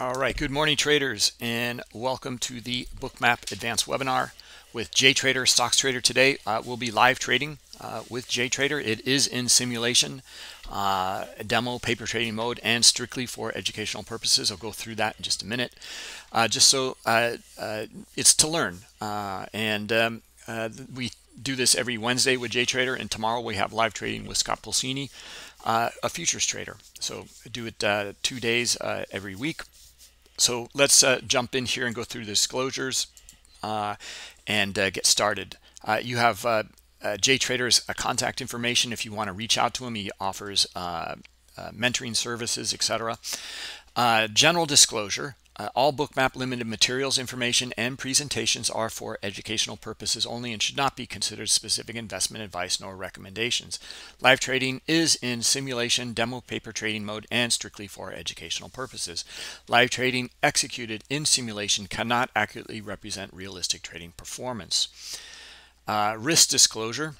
All right, good morning traders and welcome to the Bookmap Advanced webinar with JTrader Stocks Trader today. Uh, we'll be live trading uh, with JTrader. It is in simulation, uh, demo, paper trading mode, and strictly for educational purposes. I'll go through that in just a minute. Uh, just so uh, uh, it's to learn. and um, we do this every Wednesday with JTrader, and tomorrow we have live trading with Scott Pulcini, a futures trader. So I do it two days every week. So let's uh, jump in here and go through the disclosures uh, and uh, get started. Uh, you have uh, uh, JTrader's contact information if you want to reach out to him. He offers mentoring services, etc. general disclosure. Uh, all bookmap limited materials, information, and presentations are for educational purposes only and should not be considered specific investment advice nor recommendations. Live trading is in simulation, demo paper trading mode, and strictly for educational purposes. Live trading executed in simulation cannot accurately represent realistic trading performance. Uh, risk disclosure.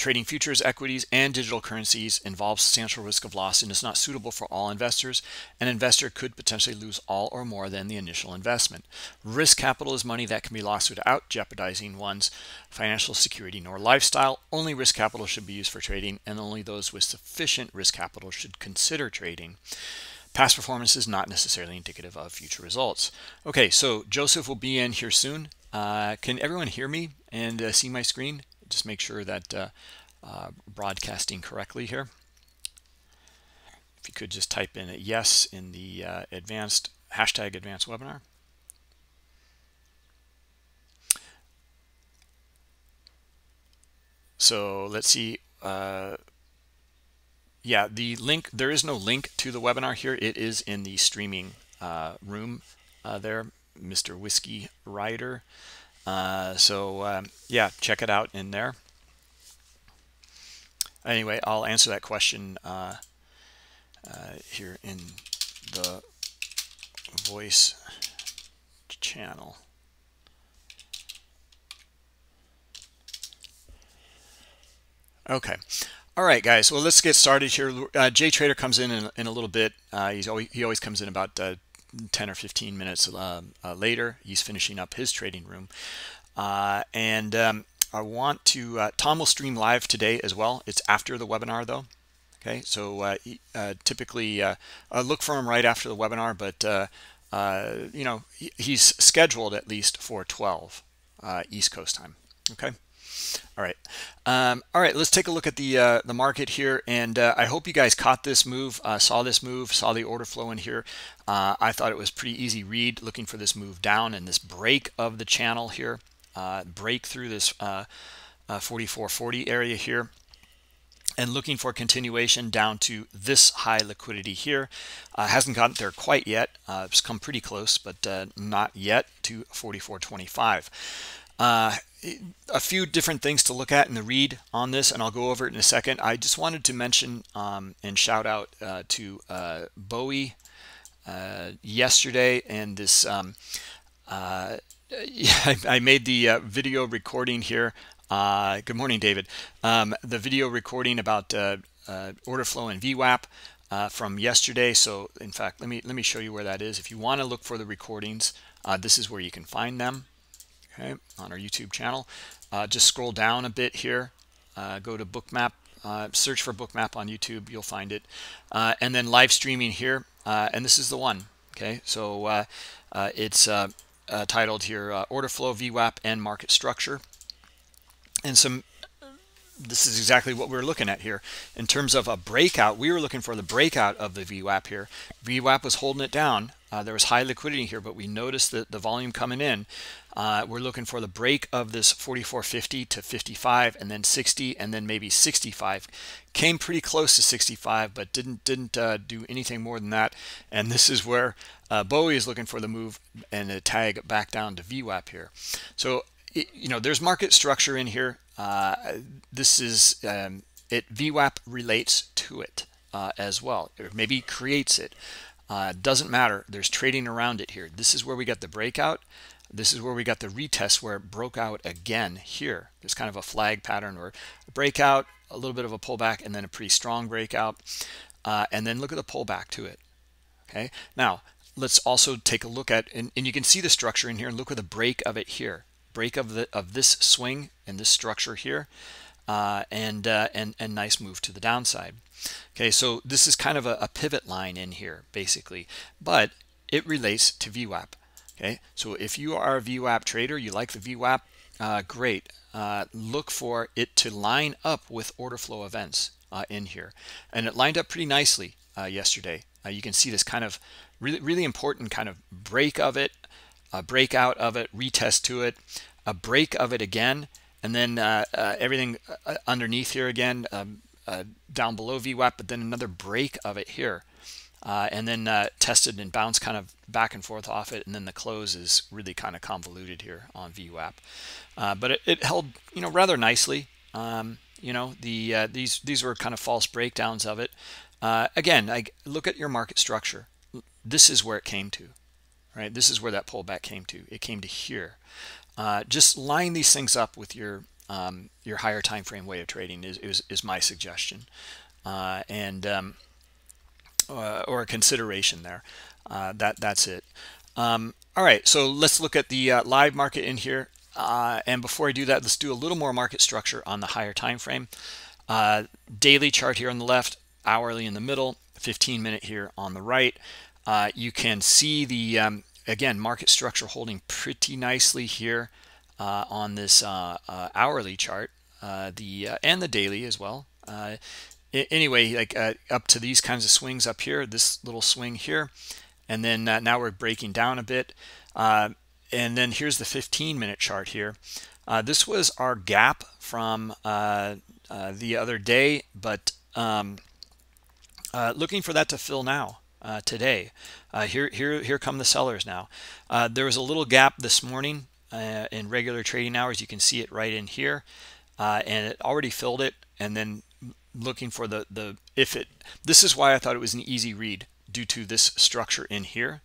Trading futures, equities, and digital currencies involves substantial risk of loss and is not suitable for all investors. An investor could potentially lose all or more than the initial investment. Risk capital is money that can be lost without jeopardizing one's financial security nor lifestyle. Only risk capital should be used for trading, and only those with sufficient risk capital should consider trading. Past performance is not necessarily indicative of future results. Okay, so Joseph will be in here soon. Uh, can everyone hear me and uh, see my screen? Just make sure that uh, uh, broadcasting correctly here. If you could just type in a yes in the uh, advanced hashtag advanced webinar. So let's see. Uh, yeah, the link, there is no link to the webinar here. It is in the streaming uh, room uh, there, Mr. Whiskey Rider. Uh, so um, yeah, check it out in there. Anyway, I'll answer that question uh, uh, here in the voice channel. Okay. All right, guys. Well, let's get started here. Uh, JTrader comes in, in in, a little bit. Uh, he's always he always comes in about uh, 10 or 15 minutes uh, uh, later. He's finishing up his trading room. Uh, and um, I want to, uh, Tom will stream live today as well. It's after the webinar though. Okay, so uh, typically look for him right after the webinar, but you know, he's scheduled at least for 12 East Coast time. Okay. All right. Um, all right, let's take a look at the uh, the market here. And uh, I hope you guys caught this move, uh, saw this move, saw the order flow in here. Uh, I thought it was pretty easy read looking for this move down and this break of the channel here, uh, break through this 4440 uh, area here and looking for continuation down to this high liquidity here. Uh, hasn't gotten there quite yet. Uh, it's come pretty close, but uh, not yet to 44.25. Uh, a few different things to look at in the read on this, and I'll go over it in a second. I just wanted to mention um, and shout out uh, to uh, Bowie uh, yesterday and this. Um, uh, I made the uh, video recording here. good morning, David. Um, the video recording about order flow and VWAP. Uh, from yesterday. So in fact, let me let me show you where that is. If you want to look for the recordings, uh, this is where you can find them okay, on our YouTube channel. Uh, just scroll down a bit here, uh, go to bookmap, uh, search for bookmap on YouTube, you'll find it. Uh, and then live streaming here, uh, and this is the one, okay? So uh, it's titled here, Order Flow, VWAP, and Market Structure. And some this is exactly what we are looking at here. In terms of a breakout, we were looking for the breakout of the VWAP here. VWAP was holding it down. Uh, there was high liquidity here, but we noticed that the volume coming in. Uh, we're looking for the break of this 44.50 to 55 and then 60 and then maybe 65. Came pretty close to 65, but didn't didn't uh, do anything more than that. And this is where uh, Bowie is looking for the move and a tag back down to VWAP here. So it, you know, there's market structure in here. Uh, this is um, it. VWAP relates to it uh, as well, or maybe creates it. Uh, doesn't matter. There's trading around it here. This is where we got the breakout. This is where we got the retest where it broke out again here. There's kind of a flag pattern or a breakout, a little bit of a pullback, and then a pretty strong breakout. Uh, and then look at the pullback to it. Okay, now let's also take a look at, and, and you can see the structure in here and look at the break of it here. Break of the of this swing and this structure here, uh, and uh, and and nice move to the downside. Okay, so this is kind of a, a pivot line in here basically, but it relates to VWAP. Okay, so if you are a VWAP trader, you like the VWAP, uh, great. Uh, look for it to line up with order flow events uh, in here, and it lined up pretty nicely uh, yesterday. Uh, you can see this kind of really really important kind of break of it, a breakout of it, retest to it, a break of it again, and then uh, everything underneath here again. Um, down below VWAP, but then another break of it here uh, and then uh, tested and bounced kind of back and forth off it. And then the close is really kind of convoluted here on VWAP. Uh, but it, it, held you know rather nicely. Um, you know the uh, these these were kind of false breakdowns of it. Uh, again I look at your market structure. This is where it came to right? This is where that pullback came to. It came to here. Uh, just line these things up with your um, your higher time frame way of trading is, is, is my suggestion. And um, uh, or a consideration there. Uh, that that's it. Um, all right, so let's look at the uh, live market in here. Uh, and before I do that, let's do a little more market structure on the higher time frame. Uh, daily chart here on the left, hourly in the middle, 15 minute here on the right. Uh, you can see the um, again market structure holding pretty nicely here on this hourly chart, the and the daily as well anyway, like uh, up to these kinds of swings up here, this little swing here, and then uh, now we're breaking down a bit. Uh, and then here's the 15 minute chart here. Uh, this was our gap from uh, uh, the other day, but um, looking for that to fill now. today, here, here, here come the sellers now. there was a little gap this morning in regular trading hours. You can see it right in here, and it already filled it. And then looking for the the if it this is why I thought it was an easy read due to this structure in here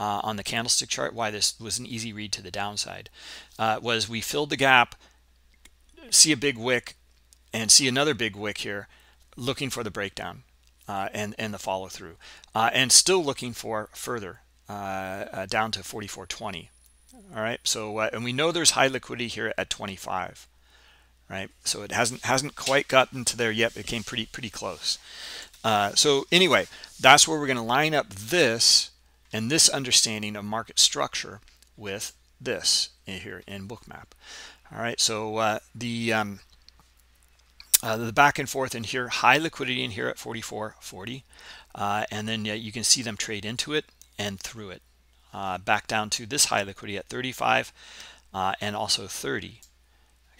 uh, on the candlestick chart why this was an easy read to the downside uh, was we filled the gap see a big wick and see another big wick here looking for the breakdown uh, and and the follow through uh, and still looking for further uh, uh, down to 44.20 all right? So and we know there's high liquidity here at 25 right? So it hasn't hasn't quite gotten to there yet. It came pretty pretty close. Uh, so anyway, that's where we're going to line up this and this understanding of market structure with this in here in Bookmap. All right, so uh, the um, uh, the back and forth in here, high liquidity in here at 44.40, uh, and then you can see them trade into it and through it. Uh, back down to this high liquidity at 35 uh, and also 30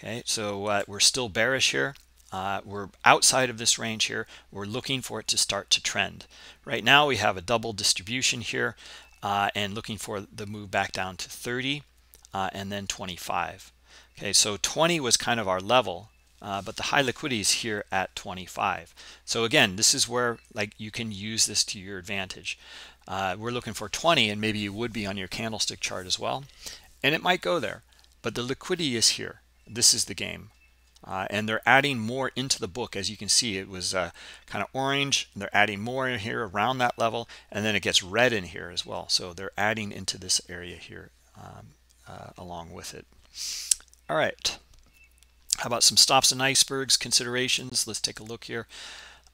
okay so uh, we're still bearish here. Uh, we're outside of this range here. We're looking for it to start to trend. Right now we have a double distribution here uh, and looking for the move back down to 30 uh, and then 25 okay so 20 was kind of our level uh, but the high liquidity is here at 25 so again this is where like you can use this to your advantage. Uh, we're looking for 20 and maybe you would be on your candlestick chart as well and it might go there but the liquidity is here this is the game. Uh, and they're adding more into the book. As you can see it was uh, kind of orange and they're adding more in here around that level and then it gets red in here as well. So they're adding into this area here um, uh, along with it. All right. How about some stops and icebergs considerations? Let's take a look here.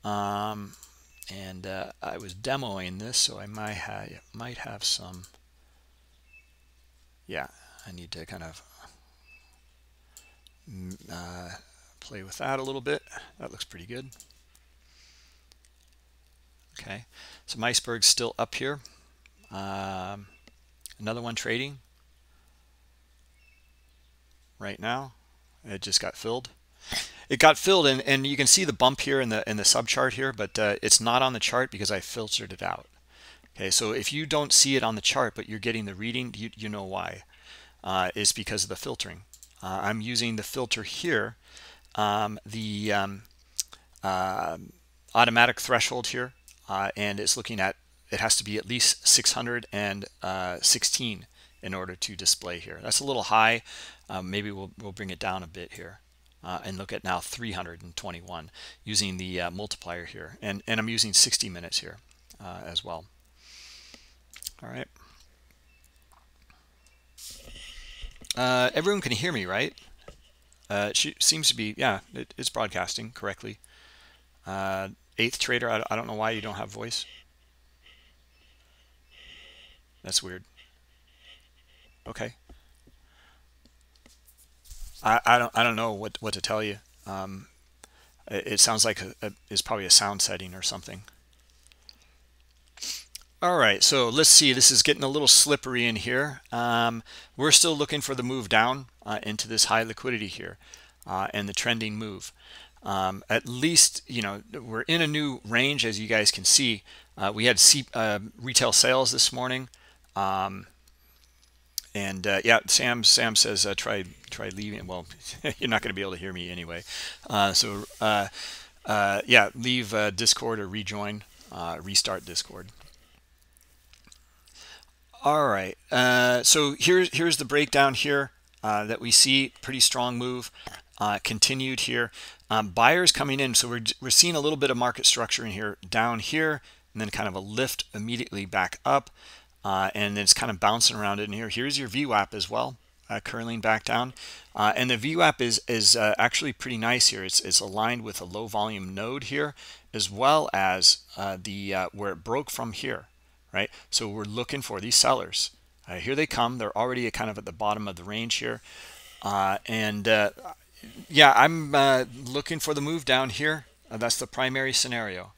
Um, and uh, I was demoing this so I might have might have some yeah I need to kind of uh, play with that a little bit. That looks pretty good. Okay, so iceberg's still up here. Um, another one trading right now. It just got filled. It got filled, and, and you can see the bump here in the in the sub chart here, but uh, it's not on the chart because I filtered it out. Okay, so if you don't see it on the chart, but you're getting the reading, you, you know why. Uh, it's because of the filtering. Uh, I'm using the filter here, um, the um, uh, automatic threshold here, uh, and it's looking at it has to be at least 616 in order to display here. That's a little high. Um, maybe we'll, we'll bring it down a bit here. Uh, and look at now 321 using the uh, multiplier here and and I'm using 60 minutes here uh, as well All right. Uh, everyone can hear me, right? Uh, it seems to be, yeah, it, it's broadcasting correctly. Uh, eighth trader, I, I don't know why you don't have voice. That's weird. Okay. I, I don't I don't know what what to tell you. Um, it, it sounds like a, a, it's probably a sound setting or something. All right, so let's see. This is getting a little slippery in here. Um, we're still looking for the move down uh, into this high liquidity here uh, and the trending move. Um, at least, you know, we're in a new range, as you guys can see. Uh, we had C uh, retail sales this morning. Um, and uh, yeah, Sam Sam says uh, try try leaving. Well, you're not going to be able to hear me anyway. so yeah, leave Discord or rejoin, restart Discord. All right. Uh, so here's here's the breakdown here uh, that we see. Pretty strong move. Uh, continued here. Um, buyers coming in. So we're we're seeing a little bit of market structure in here down here, and then kind of a lift immediately back up, uh, and then it's kind of bouncing around in here. Here's your VWAP as well. Uh, curling back down, uh, and the VWAP is is actually pretty nice here. It's it's aligned with a low volume node here, as well as the where it broke from here right? So we're looking for these sellers. Uh, here they come. They're already kind of at the bottom of the range here. Uh, and uh, yeah, I'm uh, looking for the move down here. Uh, that's the primary scenario.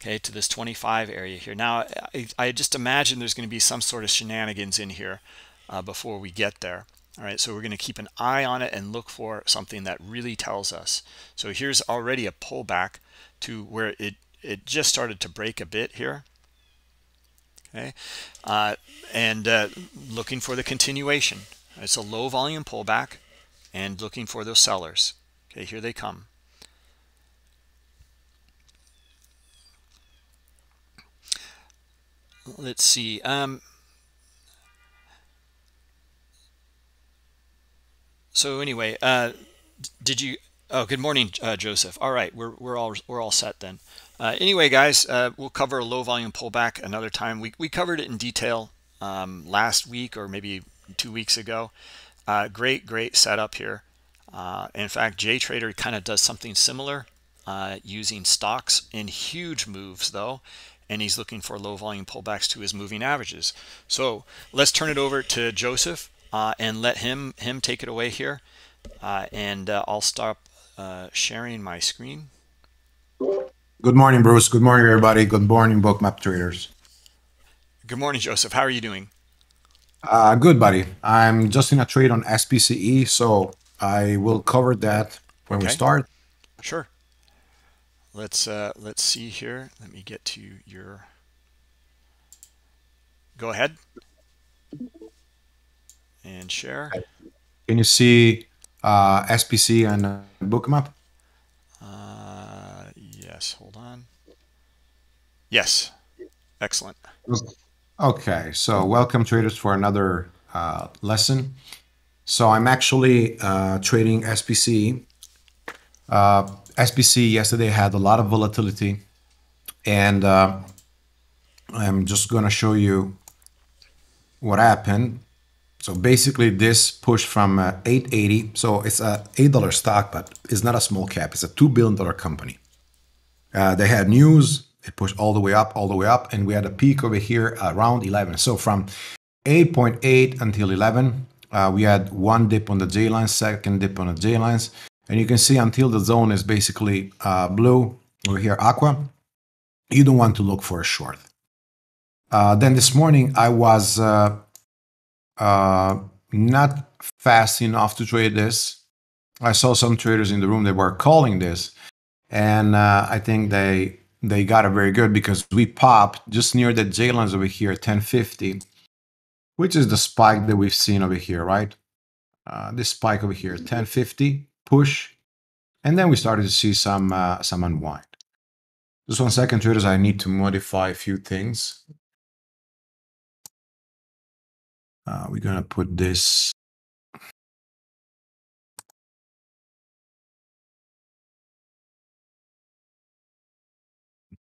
Okay, to this 25 area here. Now, I, I just imagine there's going to be some sort of shenanigans in here uh, before we get there. All right, so we're going to keep an eye on it and look for something that really tells us. So here's already a pullback to where it, it just started to break a bit here okay? Uh, and uh, looking for the continuation. It's a low volume pullback and looking for those sellers. Okay here they come. Let's see um, so anyway uh, did you oh good morning uh, Joseph. All right we're, we're all we're all set then uh, anyway, guys, uh, we'll cover a low volume pullback another time. We, we covered it in detail um, last week or maybe two weeks ago. Uh, great, great setup here. Uh, in fact, JTrader kind of does something similar uh, using stocks in huge moves, though, and he's looking for low volume pullbacks to his moving averages. So let's turn it over to Joseph uh, and let him him take it away here. and I'll stop sharing my screen. Good morning, Bruce. Good morning, everybody. Good morning, bookmap traders. Good morning, Joseph. How are you doing? Uh, good, buddy. I'm just in a trade on SPCE, so I will cover that when okay. we start. Sure. Let's uh, let's see here. Let me get to your. Go ahead and share. Can you see uh, SPC and uh, bookmap? Yes, hold on. Yes, excellent. Okay, so welcome traders for another uh, lesson. So I'm actually uh, trading SPC. Uh, SPC yesterday had a lot of volatility and uh, I'm just going to show you what happened. So basically this push from uh, 880. So it's a $8 stock, but it's not a small cap. It's a $2 billion company. Uh, they had news, it pushed all the way up, all the way up, and we had a peak over here around 11. So from 8.8 until 11, uh, we had one dip on the J lines, second dip on the J lines, and you can see until the zone is basically uh, blue over here, aqua, you don't want to look for a short. Uh, then this morning I was uh, uh, not fast enough to trade this. I saw some traders in the room that were calling this, and uh, I think they they got it very good because we popped just near the J lines over here, 1050, which is the spike that we've seen over here, right? Uh, this spike over here, 1050 push, and then we started to see some uh, some unwind. Just one second, traders. I need to modify a few things. Uh, we're gonna put this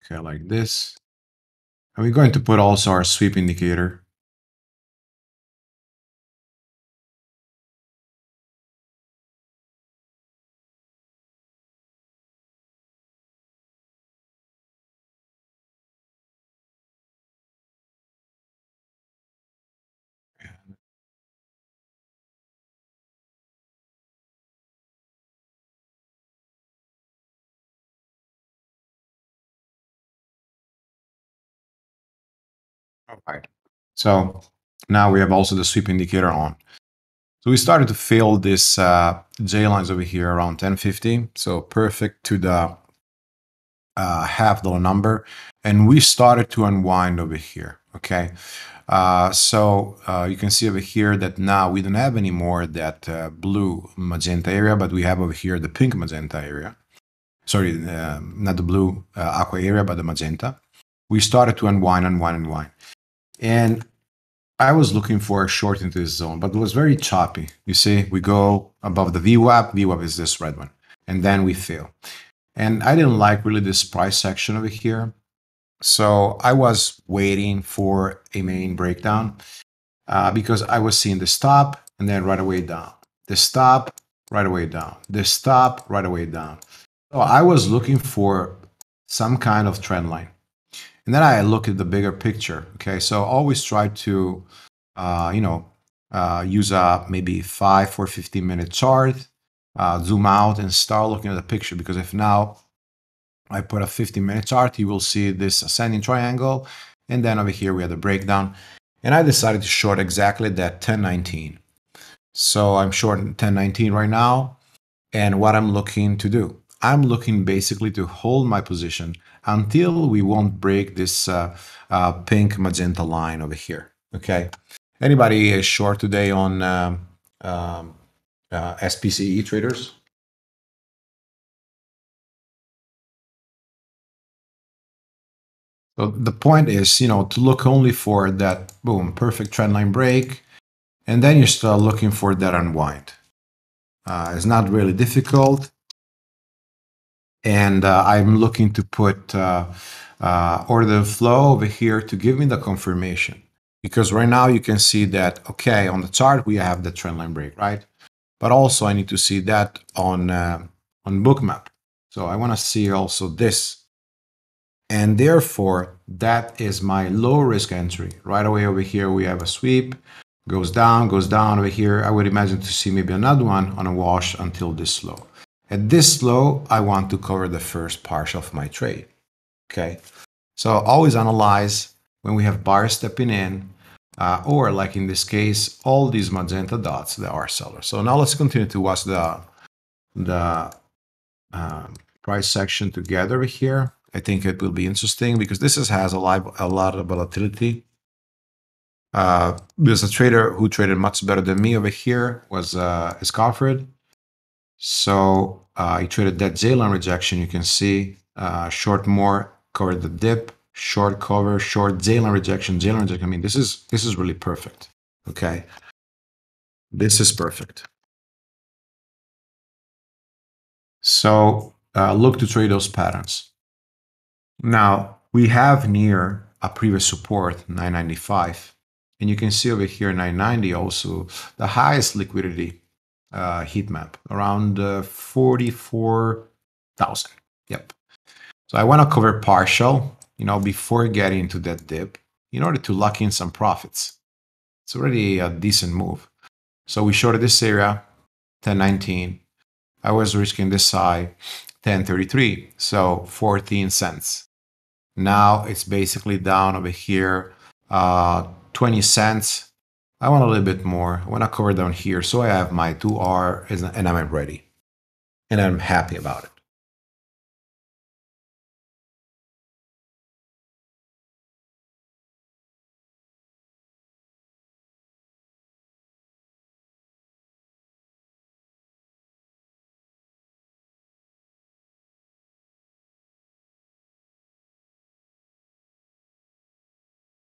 Okay, like this. And we're going to put also our sweep indicator. Right. So now we have also the sweep indicator on. So we started to fill this uh, J lines over here around 1050. So perfect to the uh, half dollar number. And we started to unwind over here. Okay. Uh, so uh, you can see over here that now we don't have anymore that uh, blue magenta area, but we have over here the pink magenta area. Sorry, uh, not the blue aqua area, but the magenta. We started to unwind, unwind, unwind. And I was looking for a short into this zone, but it was very choppy. You see, we go above the VWAP. VWAP is this red one. And then we fail. And I didn't like really this price section over here. So I was waiting for a main breakdown uh, because I was seeing the stop and then right away down. The stop, right away down. The stop, right away down. So I was looking for some kind of trend line. And then I look at the bigger picture. Okay, so always try to, uh, you know, uh, use a maybe five or 15 minute chart, uh, zoom out and start looking at the picture. Because if now I put a 15 minute chart, you will see this ascending triangle. And then over here we have the breakdown. And I decided to short exactly that 1019. So I'm short 1019 right now. And what I'm looking to do, I'm looking basically to hold my position until we won't break this uh, uh, pink magenta line over here. Okay. Anybody is short today on um, um, uh, SPCE traders? So the point is, you know, to look only for that boom, perfect trendline break, and then you start looking for that unwind. Uh, it's not really difficult and uh, I'm looking to put uh, uh, order flow over here to give me the confirmation. Because right now you can see that, okay, on the chart we have the trendline break, right? But also I need to see that on, uh, on bookmap. So I want to see also this. And therefore, that is my low risk entry. Right away over here, we have a sweep, goes down, goes down over here. I would imagine to see maybe another one on a wash until this low. At this low, I want to cover the first part of my trade. Okay, so always analyze when we have buyers stepping in, uh, or like in this case, all these magenta dots that are sellers. So now let's continue to watch the the um, price section together here. I think it will be interesting because this is, has a, live, a lot of volatility. Uh, there's a trader who traded much better than me over here was uh, Scofford. So uh, I traded that J-line rejection. You can see uh, short more, covered the dip, short cover, short J-line rejection, J-line rejection. I mean, this is this is really perfect. Okay, this is perfect. So uh, look to trade those patterns. Now we have near a previous support 995, and you can see over here 990 also the highest liquidity uh, heat map around uh, 44,000. Yep. So I want to cover partial, you know, before getting to that dip in order to lock in some profits. It's already a decent move. So we shorted this area, 1019. I was risking this side, 1033, so 14 cents. Now it's basically down over here, uh, 20 cents I want a little bit more. I want to cover down here so I have my 2R and I'm ready. And I'm happy about it.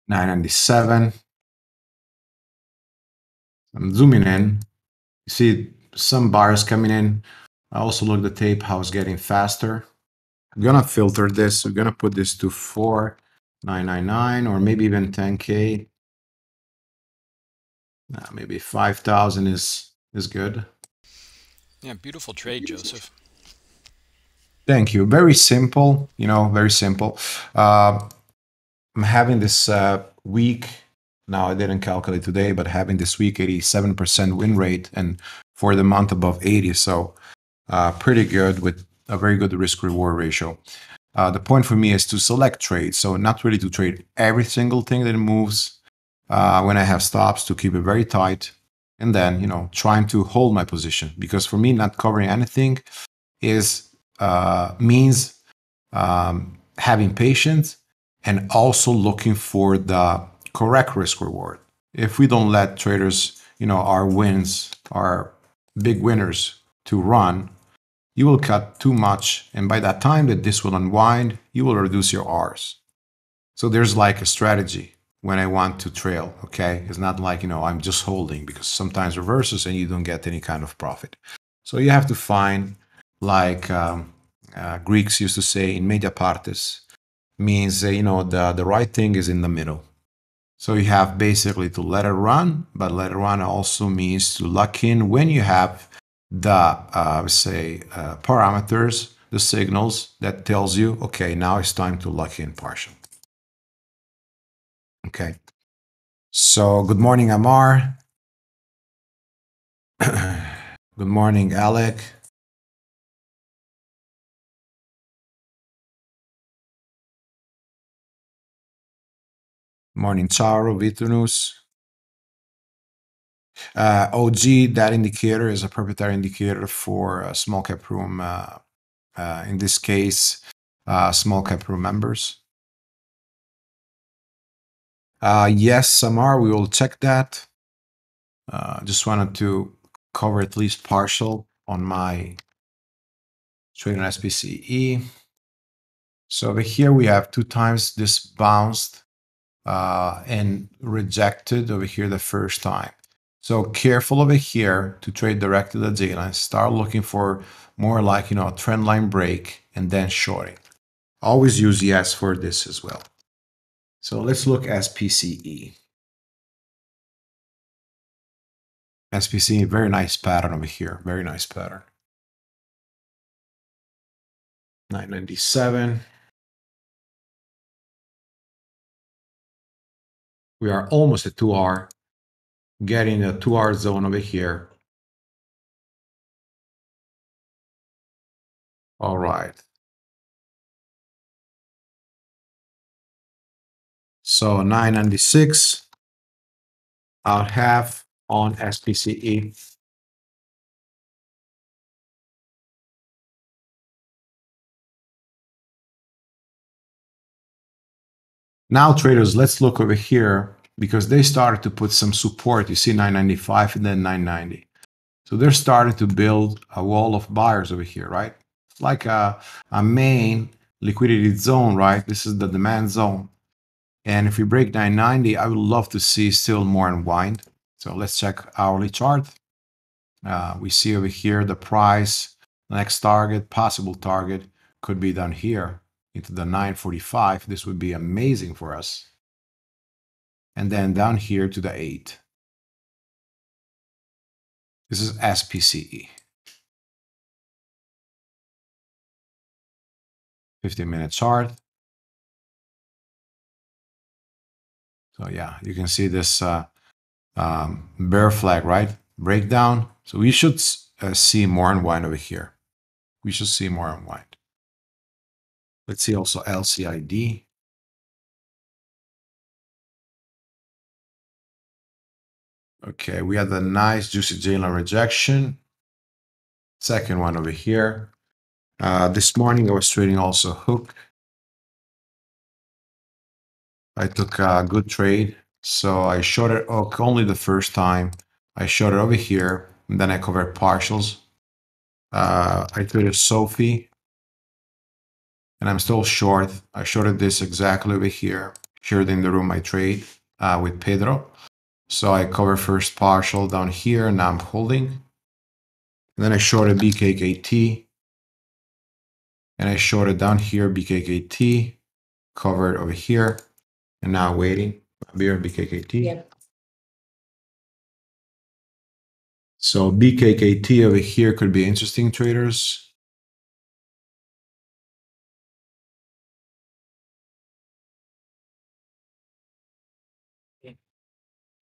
Nine ninety seven. I'm zooming in. You see some bars coming in. I also look the tape how it's getting faster. I'm gonna filter this. We're gonna put this to 4999 or maybe even 10k. Uh, maybe 5,000 is is good. Yeah, beautiful trade, Joseph. Thank you. Very simple, you know, very simple. Uh, I'm having this uh, week now. I didn't calculate today, but having this week 87% win rate and for the month above 80. So uh, pretty good with a very good risk reward ratio. Uh, the point for me is to select trades. So not really to trade every single thing that moves uh, when I have stops to keep it very tight. And then, you know, trying to hold my position because for me, not covering anything is uh, means um, having patience and also looking for the correct risk reward. If we don't let traders, you know, our wins, our big winners to run, you will cut too much. And by that time that this will unwind, you will reduce your R's. So there's like a strategy when I want to trail. Okay. It's not like, you know, I'm just holding because sometimes reverses and you don't get any kind of profit. So you have to find, like um, uh, Greeks used to say, in media partes, means, uh, you know, the, the right thing is in the middle. So you have basically to let it run, but let it run also means to lock in when you have the, uh, say, uh, parameters, the signals that tells you, okay, now it's time to lock in partial. Okay. So good morning, Amar. good morning, Alec. Morning, Charo, Vitunus. Uh, OG, that indicator is a proprietary indicator for small cap room, uh, uh in this case, uh, small cap room members. Uh, yes, Samar, we will check that. just wanted to cover at least partial on my trade on SPCE. So over here we have two times this bounced uh, and rejected over here the first time. So careful over here to trade direct to the J line. Start looking for more like, you know, a trend line break and then shorting. Always use yes for this as well. So let's look SPCE. SPCE, very nice pattern over here. Very nice pattern. 997. We are almost at 2R, getting a 2R zone over here. All right. So 996 out half on SPCE. Now traders, let's look over here because they started to put some support. You see 995 and then 990. So they're starting to build a wall of buyers over here, right? It's like a, a main liquidity zone, right? This is the demand zone. And if we break 990, I would love to see still more unwind. So let's check hourly chart. Uh, we see over here the price, next target, possible target could be down here into the 945, this would be amazing for us. And then down here to the 8. This is SPCE. 15 minute chart. So yeah, you can see this uh, um, bear flag, right? Breakdown. So we should uh, see more unwind over here. We should see more unwind. Let's see also LCID. Okay, we had a nice juicy J-line rejection. Second one over here. Uh, this morning I was trading also hook. I took a good trade. So I shorted hook only the first time. I shorted over here and then I covered partials. Uh, I traded SoFi and I'm still short. I shorted this exactly over here, here in the room I trade uh, with Pedro. So I cover first partial down here, and now I'm holding. And then I shorted BKKT. And I shorted down here BKKT, covered over here and now waiting. Beer BKKT. Yep. So BKKT over here could be interesting traders.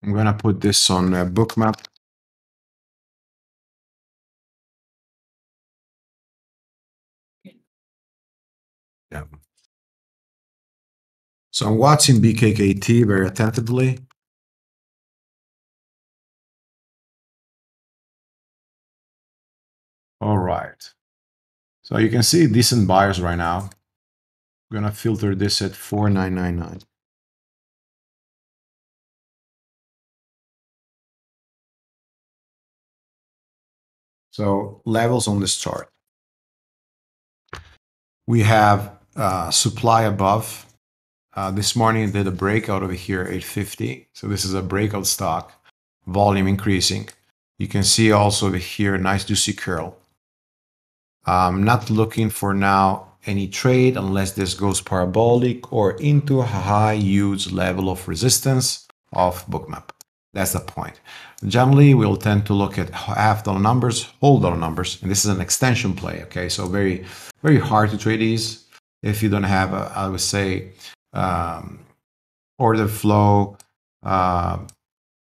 I'm gonna put this on a bookmap. Yeah. So I'm watching BKKT very attentively. All right. So you can see decent buyers right now. I'm gonna filter this at 4999. So levels on this chart. We have uh, supply above. Uh, this morning did a breakout over here, 850. So this is a breakout stock, volume increasing. You can see also over here, nice juicy curl. I'm not looking for now any trade unless this goes parabolic or into a high huge level of resistance of bookmap. That's the point. Generally, we'll tend to look at half dollar numbers, whole dollar numbers, and this is an extension play. Okay, so very, very hard to trade these if you don't have, a, I would say, um, order flow, uh,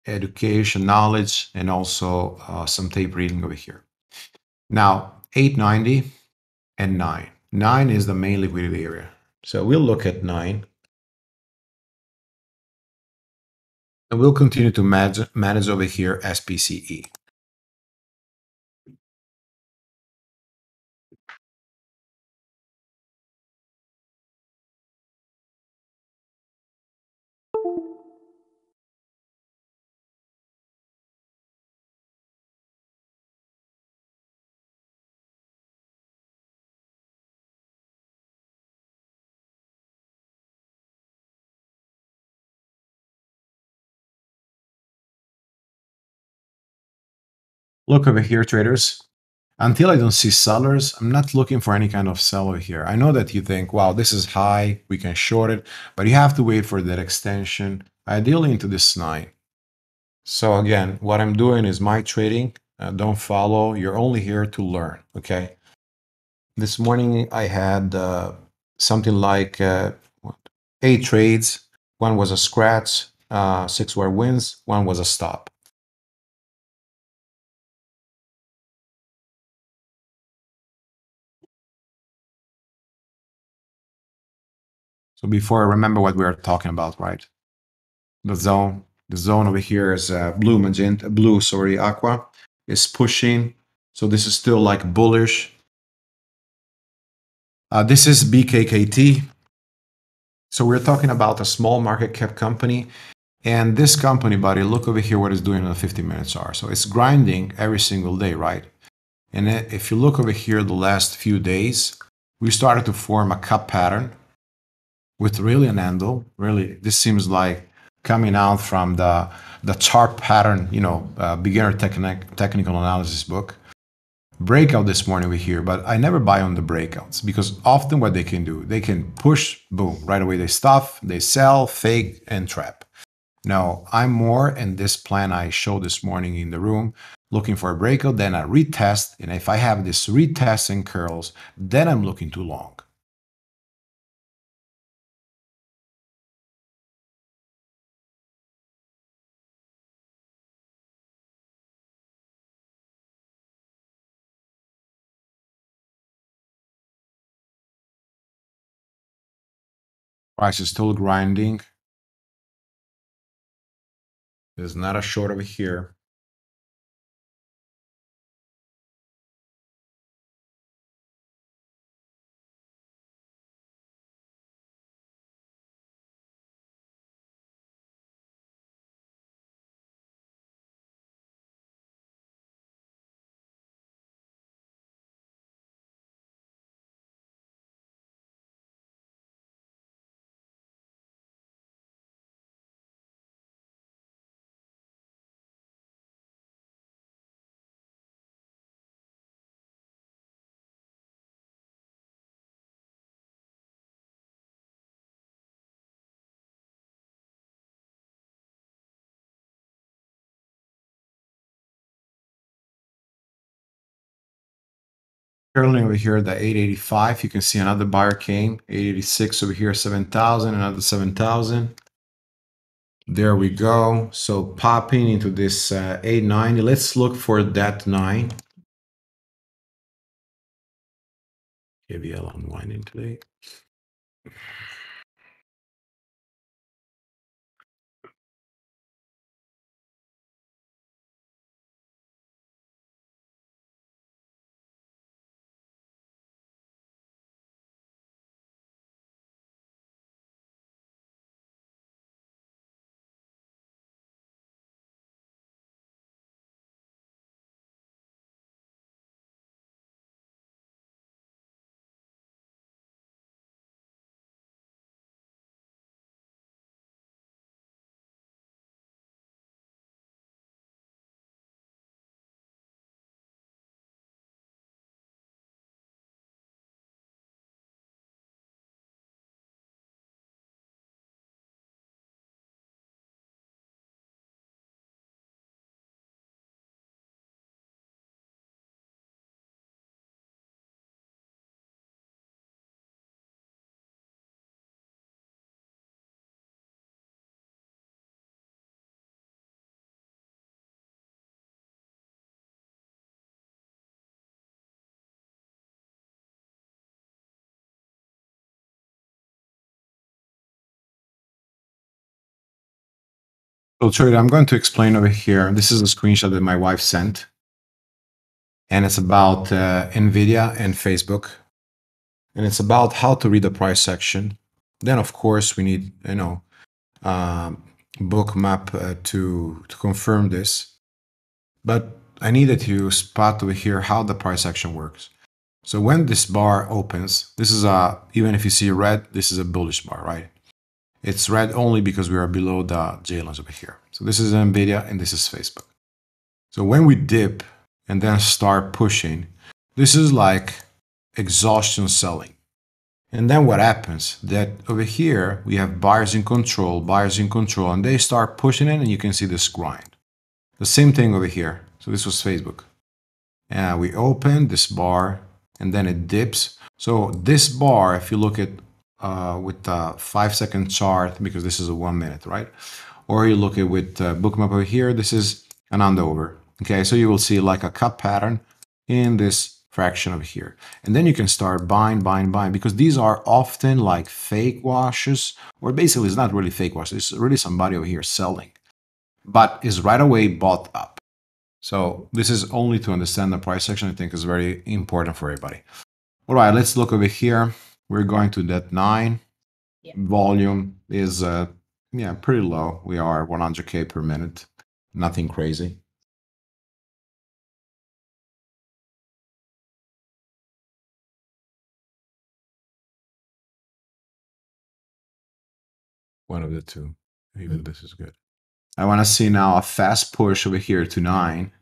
education, knowledge, and also uh, some tape reading over here. Now, 890 and 9. 9 is the main liquidity area. So we'll look at 9. And we'll continue to manage, manage over here SPCE. Look over here, traders. Until I don't see sellers, I'm not looking for any kind of sell over here. I know that you think, wow, this is high, we can short it, but you have to wait for that extension, ideally into this nine. So again, what I'm doing is my trading. Uh, don't follow. You're only here to learn, okay? This morning I had uh, something like uh, eight trades. One was a scratch, uh, six were wins, one was a stop. So before I remember what we are talking about, right? The zone, the zone over here is uh, blue magenta, blue, sorry, aqua is pushing. So this is still like bullish. Uh, this is BKKT. So we're talking about a small market cap company. And this company, buddy, look over here what it's doing on the 50 minutes are. So it's grinding every single day, right? And if you look over here the last few days, we started to form a cup pattern with really an handle. Really, this seems like coming out from the the chart pattern, you know, uh, beginner technic, technical analysis book. Breakout this morning we hear, but I never buy on the breakouts because often what they can do, they can push, boom, right away they stuff, they sell, fake, and trap. Now, I'm more in this plan I showed this morning in the room, looking for a breakout, then I retest, and if I have this retest and curls, then I'm looking too long. Price is still grinding. There's not a short over here. Currently over here, at the 885, you can see another buyer came. 886 over here, 7,000, another 7,000. There we go. So popping into this uh, 890. Let's look for that 9. KVL unwinding today. So Trader, I'm going to explain over here. This is a screenshot that my wife sent. And it's about uh, NVIDIA and Facebook. And it's about how to read the price action. Then, of course, we need, you know, um, bookmap uh, to, to confirm this. But I needed to spot over here how the price action works. So when this bar opens, this is a, even if you see red, this is a bullish bar, right? It's red only because we are below the J lines over here. So this is NVIDIA and this is Facebook. So when we dip and then start pushing, this is like exhaustion selling. And then what happens? That over here, we have buyers in control, buyers in control, and they start pushing it and you can see this grind. The same thing over here. So this was Facebook. And we open this bar and then it dips. So this bar, if you look at uh, with the five second chart because this is a one minute, right? Or you look at with uh, bookmap over here, this is an underover. Okay, so you will see like a cut pattern in this fraction over here. And then you can start buying, buying, buying because these are often like fake washes or basically it's not really fake wash. It's really somebody over here selling, but is right away bought up. So this is only to understand the price action. I think is very important for everybody. All right, let's look over here we're going to that 9 yeah. volume is uh yeah pretty low. We are 100k per minute. Nothing crazy. One of the two. Even mm-hmm. this is good. I want to see now a fast push over here to 9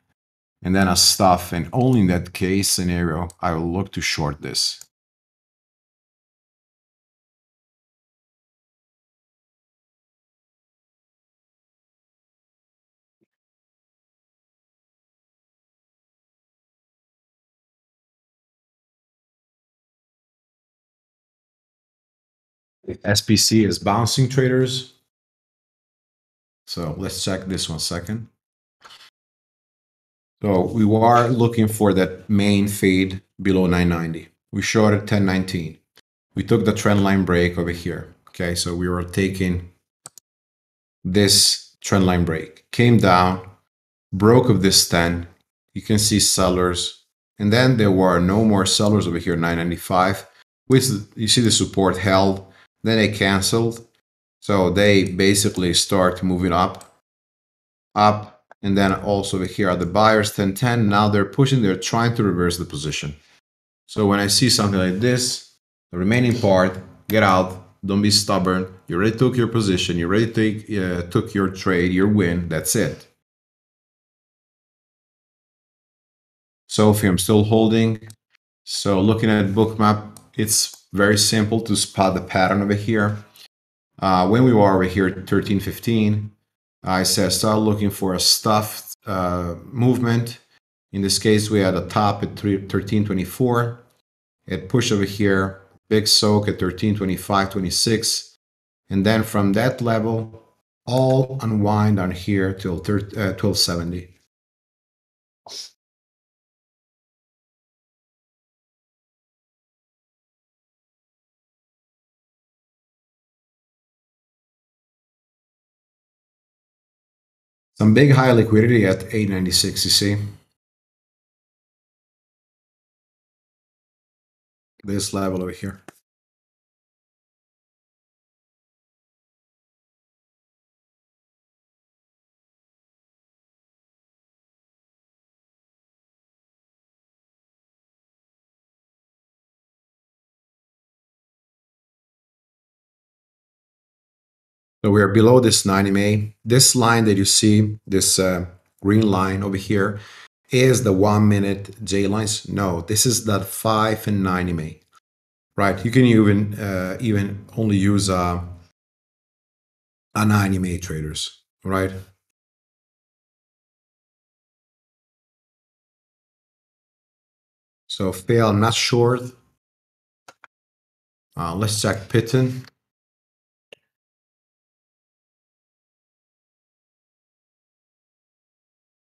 and then a stuff and only in that case scenario i will look to short this SPC is bouncing traders. So let's check this one second. So we are looking for that main fade below 990. We shorted 1019. We took the trend line break over here. Okay, so we were taking this trend line break, came down, broke of this 10. You can see sellers. And then there were no more sellers over here, 995, which you see the support held then they canceled. So they basically start moving up, up, and then also here are the buyers 1010. Now they're pushing, they're trying to reverse the position. So when I see something like this, the remaining part, get out, don't be stubborn. You already took your position, you already take, uh, took your trade, your win, that's it. SoFi, I'm still holding. So looking at bookmap, it's very simple to spot the pattern over here. Uh, when we were over here at 1315, I said start looking for a stuffed uh, movement. In this case, we had a top at 1324. It pushed over here, big soak at 1325, 26. And then from that level, all unwind on here till 1270. Uh, Some big high liquidity at 896, you see. This level over here. We are below this 90 MA. This line that you see, this uh, green line over here, is the one minute J lines. No, this is that 5 and 90 MA. Right, you can even uh, even only use uh, a 90 MA traders, right? So fail, not short. Uh, let's check Pitton.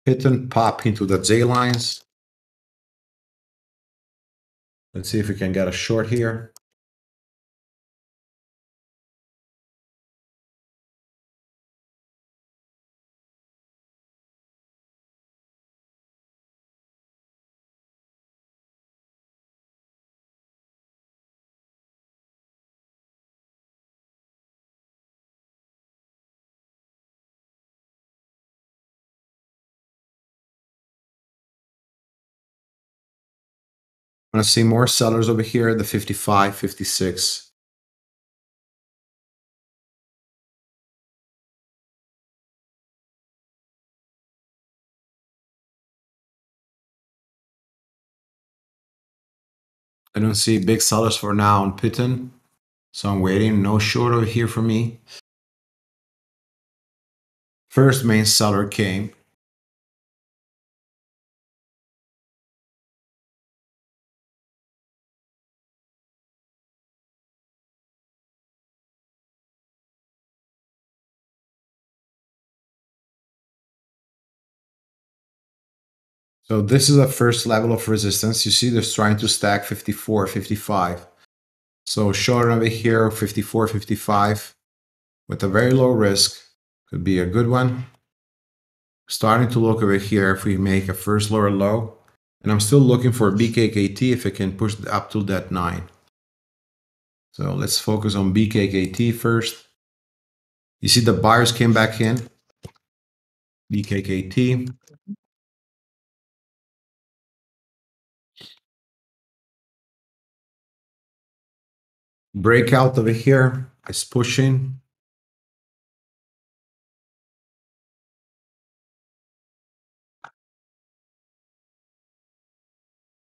Hit and pop into the J lines. Let's see if we can get a short here. To see more sellers over here, at the 55, 56. I don't see big sellers for now on Pitton. So I'm waiting. No short over here for me. First main seller came. So this is a first level of resistance. You see this trying to stack 54, 55. So short over here, 54, 55 with a very low risk could be a good one. Starting to look over here if we make a first lower low. And I'm still looking for BKKT if it can push up to that 9. So let's focus on BKKT first. You see the buyers came back in. BKKT. Breakout over here is pushing.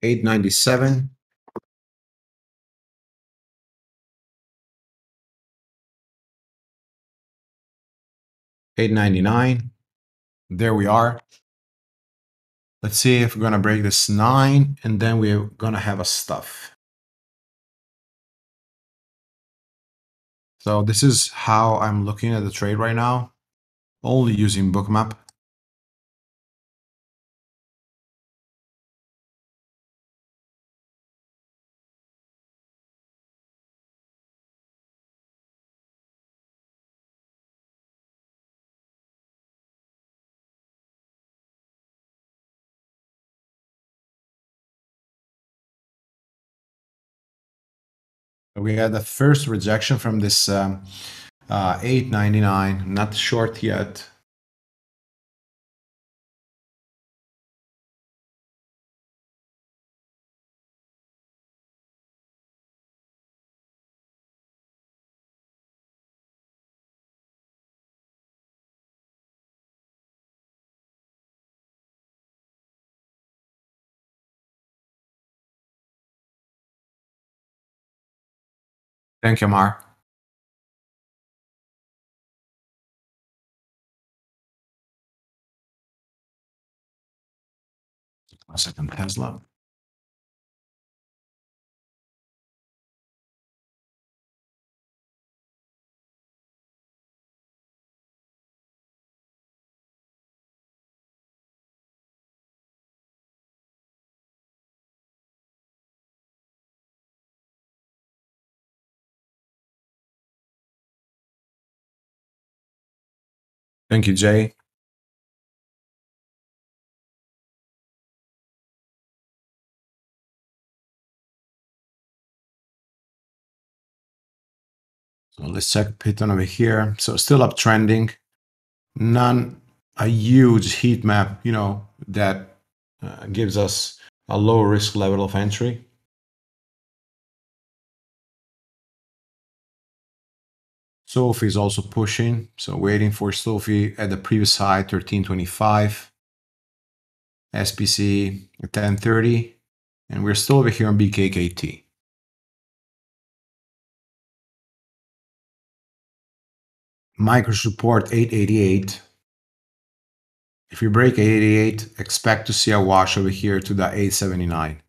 Eight ninety seven. Eight ninety nine. There we are. Let's see if we're gonna break this nine, and then we're gonna have a stuff. So this is how I'm looking at the trade right now, only using bookmap. We had the first rejection from this um, uh, 899, not short yet. Thank you, Mar. A second, Tesla. Thank you, Jay. So let's check Python over here. So still uptrending. None a huge heat map, you know, that uh, gives us a low risk level of entry. SOFI is also pushing, so waiting for SOFI at the previous high, 1325. SPC at 1030, and we're still over here on BKKT. Micro support 888. If you break 888, expect to see a wash over here to the 879.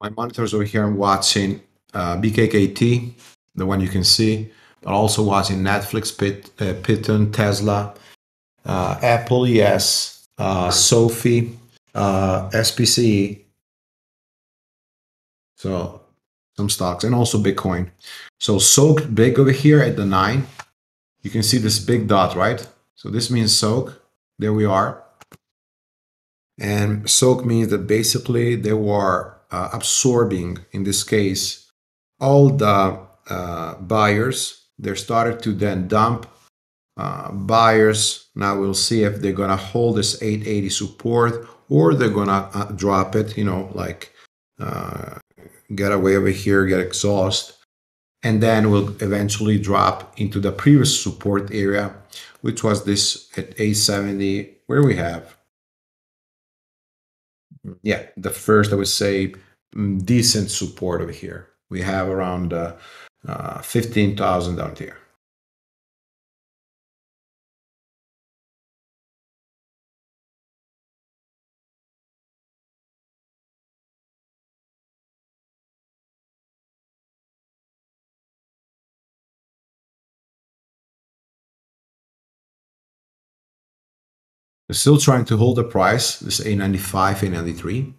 My monitors over here, I'm watching uh, BKKT, the one you can see, but also watching Netflix, Pit, uh, Python, Tesla, uh, Apple, yes, uh, SOFI, uh, SPC. So some stocks and also Bitcoin. So soaked big over here at the nine. You can see this big dot, right? So this means soak. There we are. And soak means that basically there were uh, absorbing, in this case, all the uh, buyers. They started to then dump uh, buyers. Now we'll see if they're going to hold this 880 support or they're going to uh, drop it, you know, like uh, get away over here, get exhaust. And then we'll eventually drop into the previous support area, which was this at 870, where we have yeah, the first I would say mm, decent support over here. We have around uh, uh, 15,000 down here. We're still trying to hold the price, this A95, A93.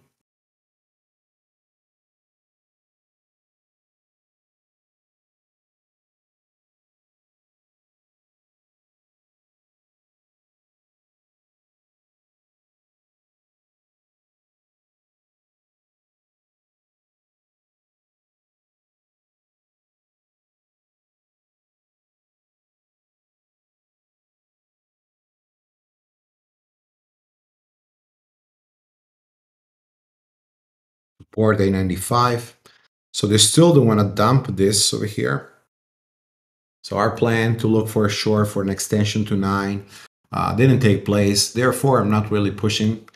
Support A95. So they still don't want to dump this over here. So our plan to look for a short for an extension to 9 uh, didn't take place. Therefore, I'm not really pushing.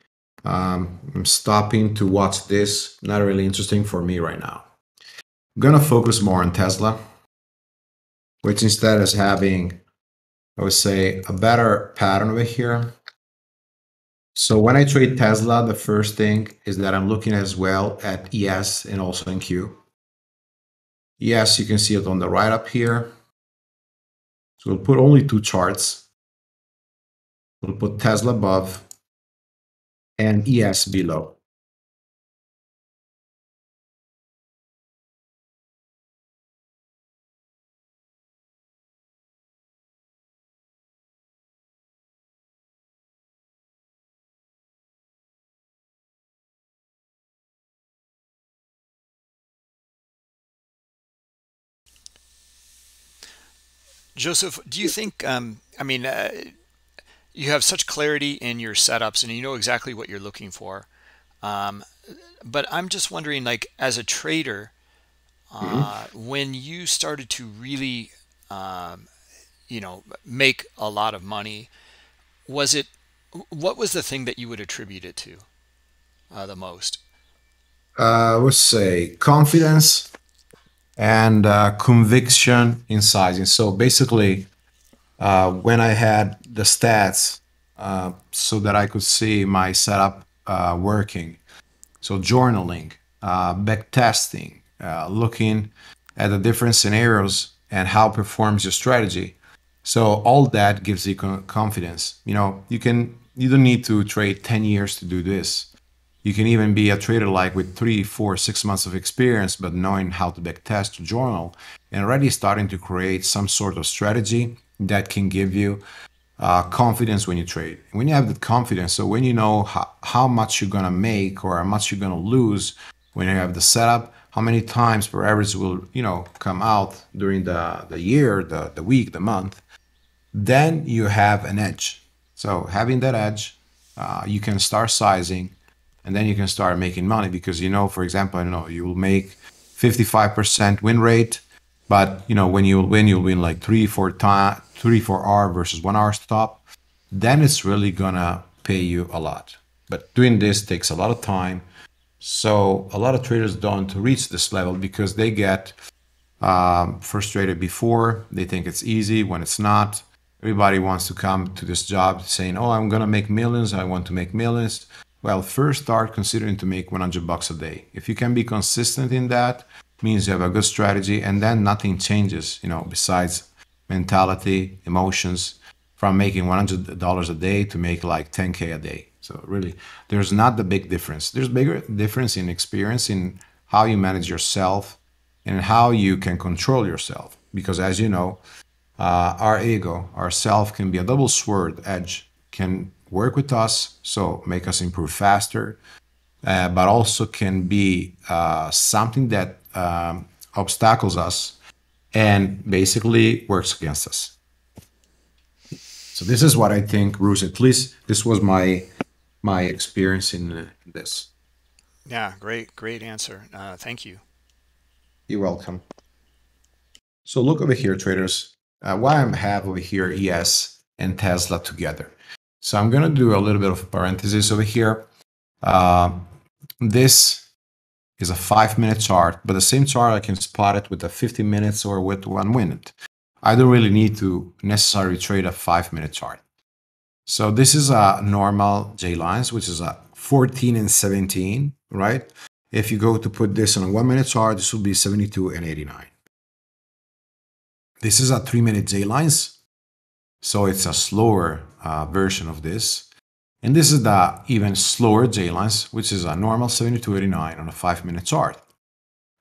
Um, I'm stopping to watch this. Not really interesting for me right now. I'm going to focus more on Tesla, which instead is having, I would say, a better pattern over here. So when I trade Tesla, the first thing is that I'm looking as well at ES and also NQ. ES, you can see it on the right up here. So we'll put only two charts. We'll put Tesla above and ES below. Joseph, do you think, um, I mean, uh, you have such clarity in your setups and you know exactly what you're looking for. Um, but I'm just wondering, like, as a trader, uh, when you started to really, um, you know, make a lot of money, was it, what was the thing that you would attribute it to uh, the most? Uh, I would say confidence and uh, conviction in sizing. So basically, uh, when I had the stats uh, so that I could see my setup uh, working, so journaling, uh, back testing, uh, looking at the different scenarios and how performs your strategy. So all that gives you confidence. You know, you can you don't need to trade 10 years to do this. You can even be a trader like with three, four, six months of experience, but knowing how to backtest, journal, and already starting to create some sort of strategy that can give you uh, confidence when you trade. When you have that confidence, so when you know how, how much you're gonna make or how much you're gonna lose, when you have the setup, how many times per average will you know come out during the the year, the the week, the month, then you have an edge. So having that edge, uh, you can start sizing and then you can start making money because you know, for example, I know you will make 55% win rate, but you know when you win, you'll win like three, four time, three, four hour versus one hour stop. Then it's really gonna pay you a lot. But doing this takes a lot of time. So a lot of traders don't reach this level because they get um, frustrated before. They think it's easy when it's not. Everybody wants to come to this job saying, "Oh, I'm gonna make millions. I want to make millions." Well, first start considering to make 100 bucks a day. If you can be consistent in that, means you have a good strategy, and then nothing changes. You know, besides mentality, emotions, from making 100 dollars a day to make like 10k a day. So really, there's not the big difference. There's bigger difference in experience in how you manage yourself and how you can control yourself. Because as you know, uh, our ego, our self can be a double sword edge, can work with us, so make us improve faster, uh, but also can be uh, something that um, obstacles us and basically works against us. So this is what I think, Bruce. At least this was my my experience in uh, this. Yeah, great, great answer. Uh, thank you. You're welcome. So look over here, traders. Uh, why I'm have over here ES and Tesla together. So I'm going to do a little bit of a parenthesis over here. Uh, this is a five minute chart, but the same chart I can spot it with a 50 minutes or with one minute. I don't really need to necessarily trade a five minute chart. So this is a normal J lines, which is a 14 and 17, right? If you go to put this on a one minute chart, this will be 72 and 89. This is a three minute J lines. So it's a slower uh, version of this. And this is the even slower J lines, which is a normal 7289 on a five minute chart.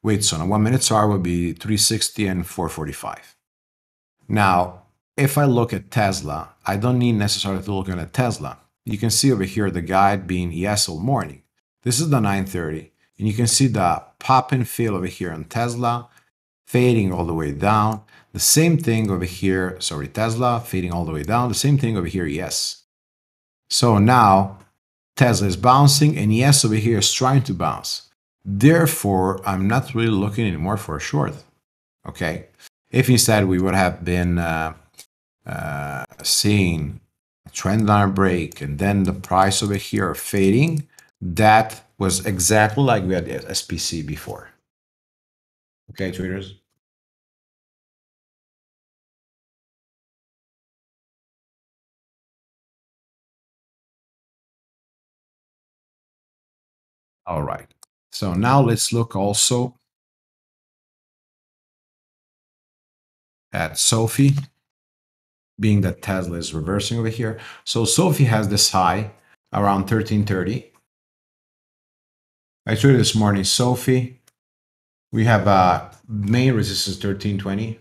Which on a one minute chart would be 360 and 445. Now, if I look at Tesla, I don't need necessarily to look at Tesla. You can see over here the guide being ES all morning. This is the 930, and you can see the pop and fill over here on Tesla, fading all the way down. The same thing over here, sorry, Tesla, fading all the way down. The same thing over here, ES. So now Tesla is bouncing and ES over here is trying to bounce. Therefore, I'm not really looking anymore for a short. Okay. If instead we would have been uh, uh, seeing a trend line break and then the price over here fading, that was exactly like we had the SPC before. Okay, traders. All right. So now let's look also at SoFi, being that Tesla is reversing over here. So SoFi has this high around 1330. I traded this morning SoFi. We have a main resistance 1320.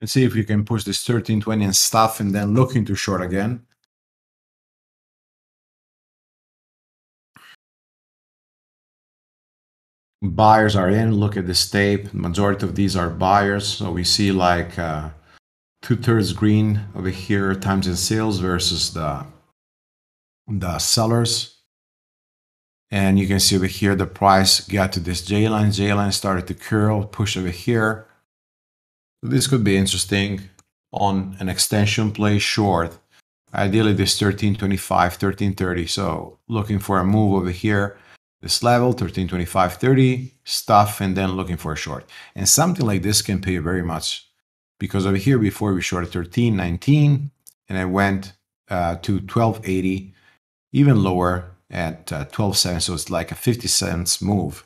Let's see if we can push this 1320 and stuff and then look into short again. Buyers are in. Look at this tape. Majority of these are buyers. So we see like uh, two thirds green over here time and sales versus the the sellers. And you can see over here the price got to this J line. J line started to curl, push over here. This could be interesting on an extension play short. Ideally, this 1325, 1330. So looking for a move over here this level 1325 30 stuff and then looking for a short. And something like this can pay very much because over here before we shorted 1319 and i went uh, to 1280 even lower at uh, 12 cents. So it's like a 50 cents move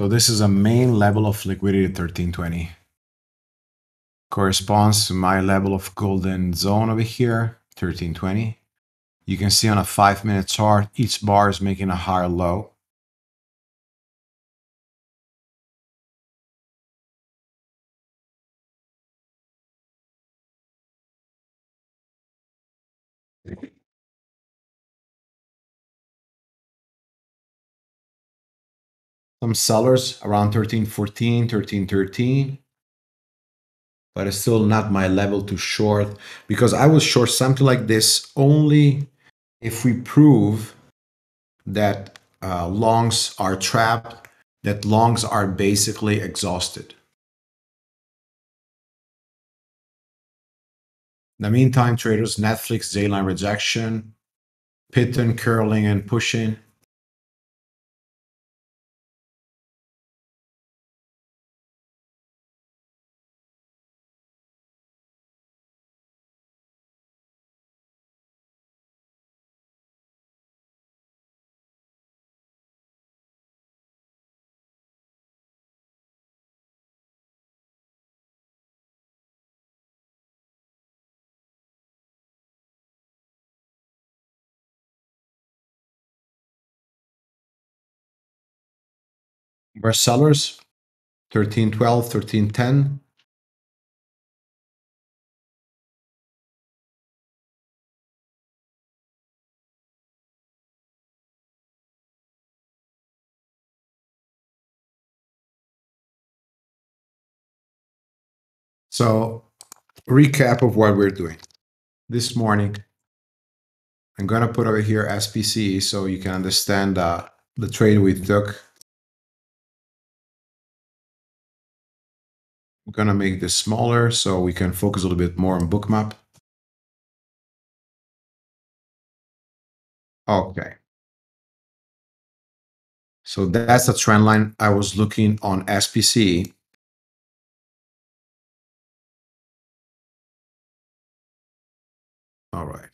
So this is a main level of liquidity 1320. Corresponds to my level of golden zone over here, 1320. You can see on a five minute chart, each bar is making a higher low. Some sellers around 1314, 1313. But it's still not my level to short because I will short something like this only if we prove that uh, longs are trapped, that longs are basically exhausted. In the meantime, traders, Netflix, J-line rejection, Python curling and pushing. We're sellers, 1312, 1310. So, recap of what we're doing. This morning, I'm going to put over here SPC so you can understand uh, the trade we took I'm gonna make this smaller so we can focus a little bit more on bookmap. Okay. So that's the trend line I was looking on SPC. All right.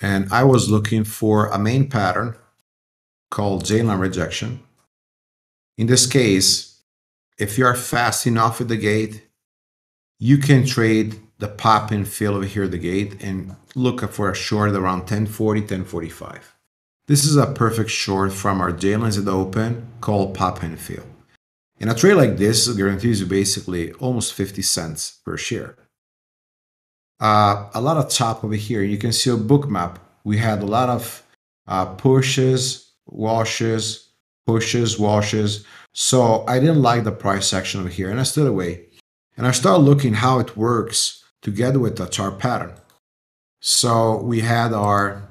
And I was looking for a main pattern called J-line rejection. In this case, if you are fast enough at the gate, you can trade the pop and fill over here at the gate and look for a short around 1040, 1045. This is a perfect short from our J-lines at the open called pop and fill. In a trade like this, guarantees you basically almost 50 cents per share. Uh, a lot of top over here. You can see a Bookmap. We had a lot of uh, pushes, washes, pushes, washes. So I didn't like the price action over here and I stood away. And I started looking how it works together with the chart pattern. So we had our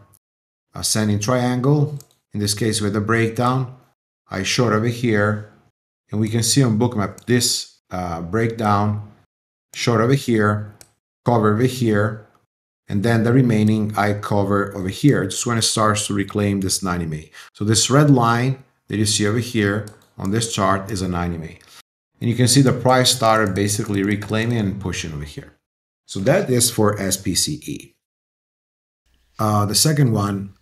ascending triangle. In this case, with the breakdown, I showed over here. And we can see on Bookmap this uh, breakdown short over here, cover over here, and then the remaining I cover over here just when it starts to reclaim this 90 MA. So this red line that you see over here on this chart is an MA. And you can see the price started basically reclaiming and pushing over here. So that is for SPCE. Uh, the second one.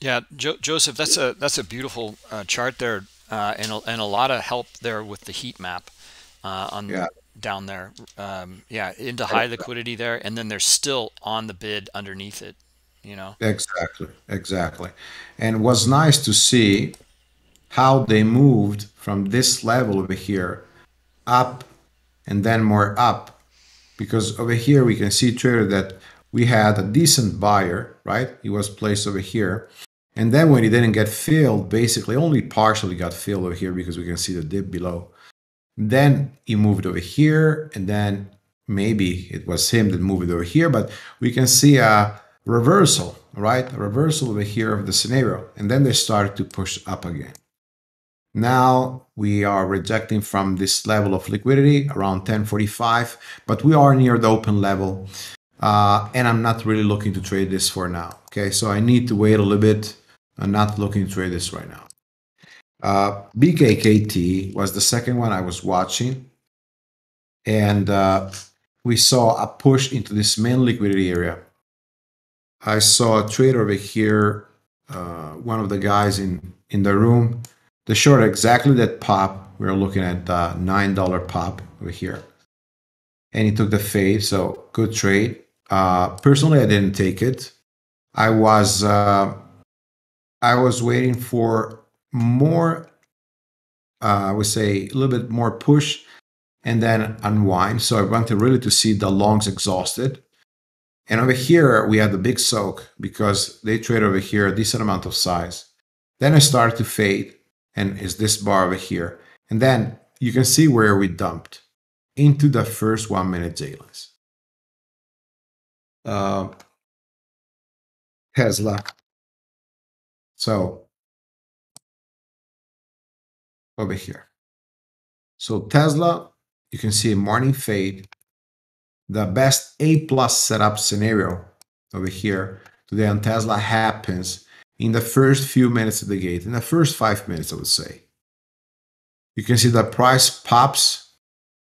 Yeah, jo Joseph, that's a that's a beautiful uh, chart there. uh, and a, and a lot of help there with the heat map uh, on Yeah. down there. Um, yeah, into high liquidity there, and then they're still on the bid underneath it. You know. Exactly, exactly. And was nice to see how they moved from this level over here up and then more up. Because over here we can see trader that we had a decent buyer, right? He was placed over here. And then when he didn't get filled, basically only partially got filled over here because we can see the dip below. Then he moved over here, and then maybe it was him that moved over here, but we can see a reversal, right? A reversal over here of the scenario. And then they started to push up again. Now we are rejecting from this level of liquidity around 1045, but we are near the open level. Uh, and I'm not really looking to trade this for now. Okay, so I need to wait a little bit. I'm not looking to trade this right now. Uh, BKKT was the second one I was watching. And uh, we saw a push into this main liquidity area. I saw a trader over here, uh, one of the guys in, in the room, the short exactly that pop. We are looking at the $9 pop over here. And he took the fade, so good trade. Uh, personally, I didn't take it. I was uh, I was waiting for more. Uh, I would say a little bit more push, and then unwind. So I wanted really to see the longs exhausted. And over here we had the big soak because they trade over here a decent amount of size. Then I started to fade, and is this bar over here, and then you can see where we dumped into the first one minute J lines. Uh, Tesla. So over here. So Tesla, you can see a morning fade. The best A plus setup scenario over here today on Tesla happens in the first few minutes of the gate, in the first five minutes, I would say. You can see the price pops,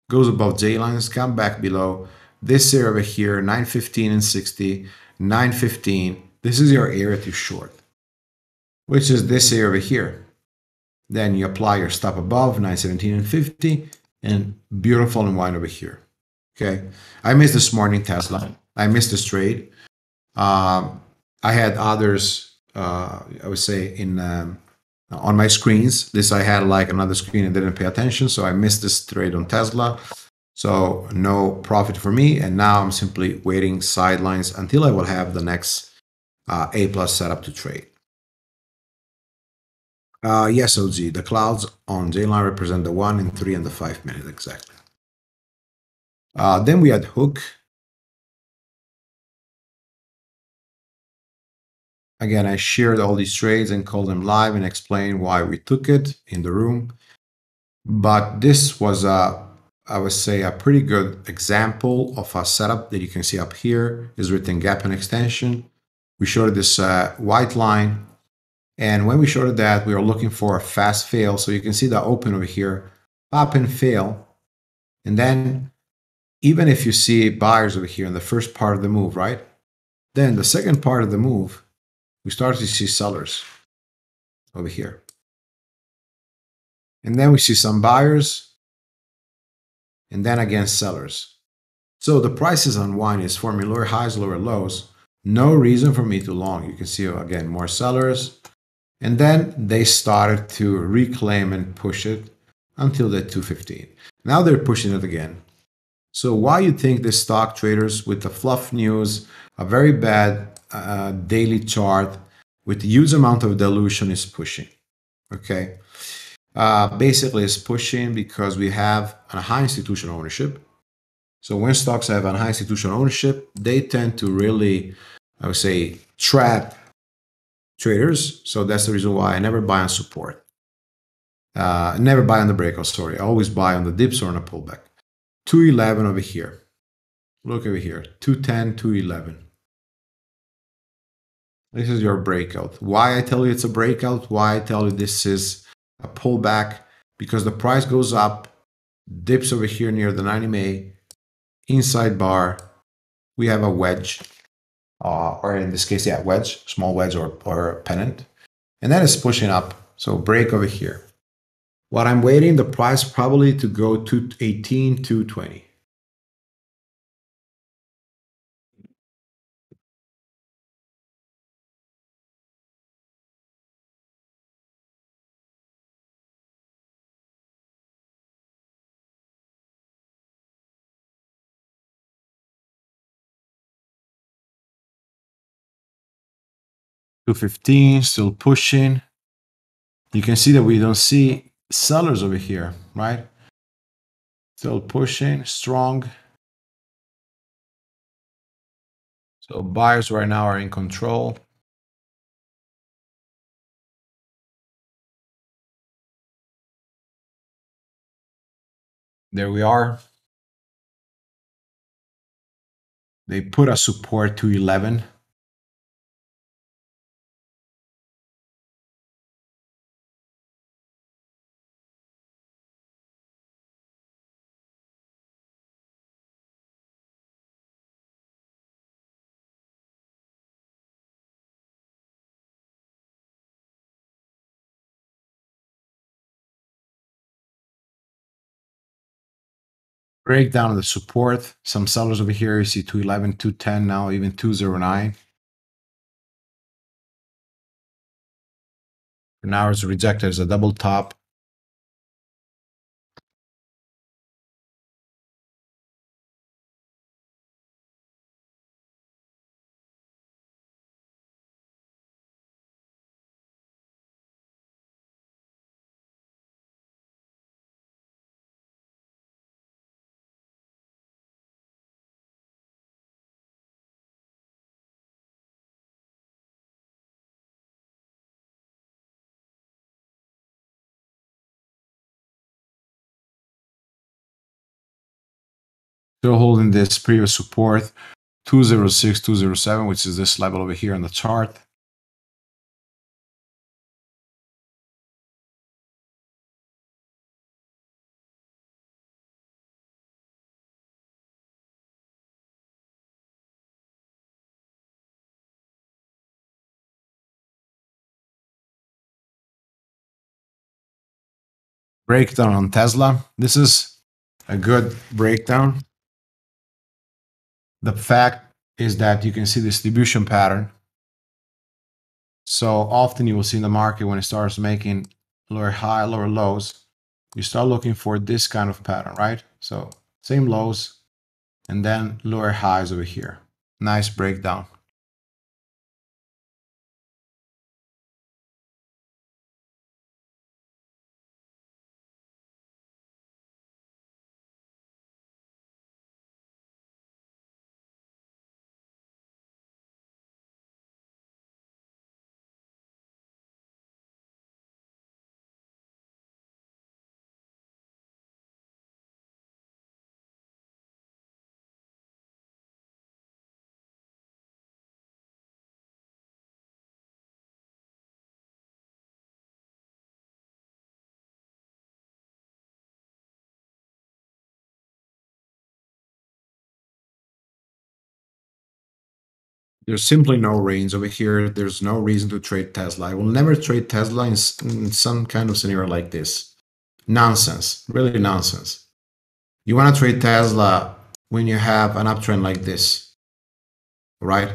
goes above J lines, come back below. This area over here, 915 and 60, 915. This is your area to short, which is this area over here. Then you apply your stop above 917 and 50 and beautiful unwind over here. Okay. I missed this morning Tesla. I missed this trade. Um, I had others, uh, I would say, in um, on my screens. This I had like another screen and didn't pay attention. So I missed this trade on Tesla. So no profit for me. And now I'm simply waiting sidelines until I will have the next uh, A plus setup to trade. Uh, yes, OG, the clouds on J-line represent the 1 and 3 and the 5 minute exactly. Uh, then we had Hook. Again, I shared all these trades and called them live and explained why we took it in the room. But this was a, I would say, a pretty good example of a setup that you can see up here is written gap and extension. We showed this uh, white line and when we shorted that, we were looking for a fast fail. So you can see the open over here, pop and fail. And then even if you see buyers over here in the first part of the move, right? Then the second part of the move, we start to see sellers over here. And then we see some buyers and then again sellers. So the prices on wine is forming lower highs, lower lows. No reason for me to long. You can see again more sellers, and then they started to reclaim and push it until the 215. Now they're pushing it again. So why you think the stock traders with the fluff news, a very bad uh, daily chart with huge amount of dilution is pushing? Okay. Uh, basically, it's pushing because we have a high institutional ownership. So when stocks have a high institutional ownership, they tend to really, I would say, trap traders. So that's the reason why I never buy on support. Uh, never buy on the breakout, sorry. I always buy on the dips or on a pullback. 211 over here. Look over here. 210, 211. This is your breakout. Why I tell you it's a breakout? Why I tell you this is a pullback? Because the price goes up, dips over here near the 90 MA, inside bar, we have a wedge uh, or in this case, yeah, wedge, small wedge or, or pennant. And then it's pushing up. So break over here. What I'm waiting, the price probably to go to 18, 220. Two fifteen, still pushing. You can see that we don't see sellers over here, right? Still pushing, strong. So buyers right now are in control. There we are. They put a support to 11. Breakdown of the support. Some sellers over here, you see 211, 210 now, even 209. Now it's rejected as a double top. Still holding this previous support 206, 207, which is this level over here on the chart. Breakdown on Tesla. This is a good breakdown the fact is that you can see distribution pattern. So often you will see in the market when it starts making lower high, lower lows, you start looking for this kind of pattern, right? So same lows and then lower highs over here. Nice breakdown. There's simply no range over here. There's no reason to trade Tesla. I will never trade Tesla in, in some kind of scenario like this. Nonsense, really nonsense. You want to trade Tesla when you have an uptrend like this, right?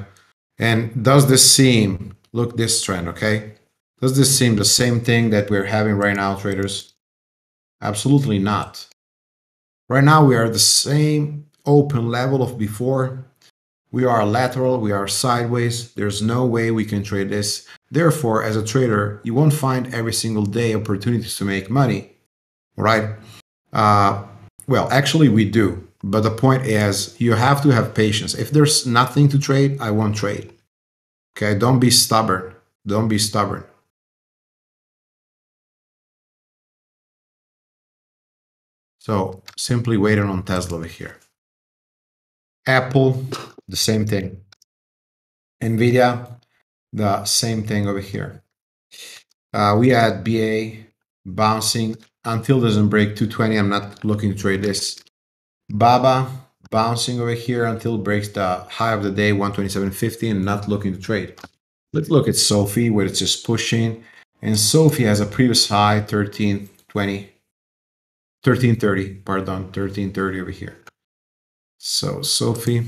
And does this seem, look this trend, okay? Does this seem the same thing that we're having right now, traders? Absolutely not. Right now, we are at the same open level of before, we are lateral, we are sideways. There's no way we can trade this. Therefore, as a trader, you won't find every single day opportunities to make money, right? Uh, well, actually, we do. But the point is, you have to have patience. If there's nothing to trade, I won't trade. Okay, don't be stubborn. Don't be stubborn. So simply waiting on Tesla over here. Apple, the same thing. NVIDIA, the same thing over here. Uh, we had BA bouncing until doesn't break 220. I'm not looking to trade this. BABA bouncing over here until breaks the high of the day 127.50 and not looking to trade. Let's look at SoFi where it's just pushing. And SoFi has a previous high 13.25 20, 1330, pardon, 1330 over here. So SoFi,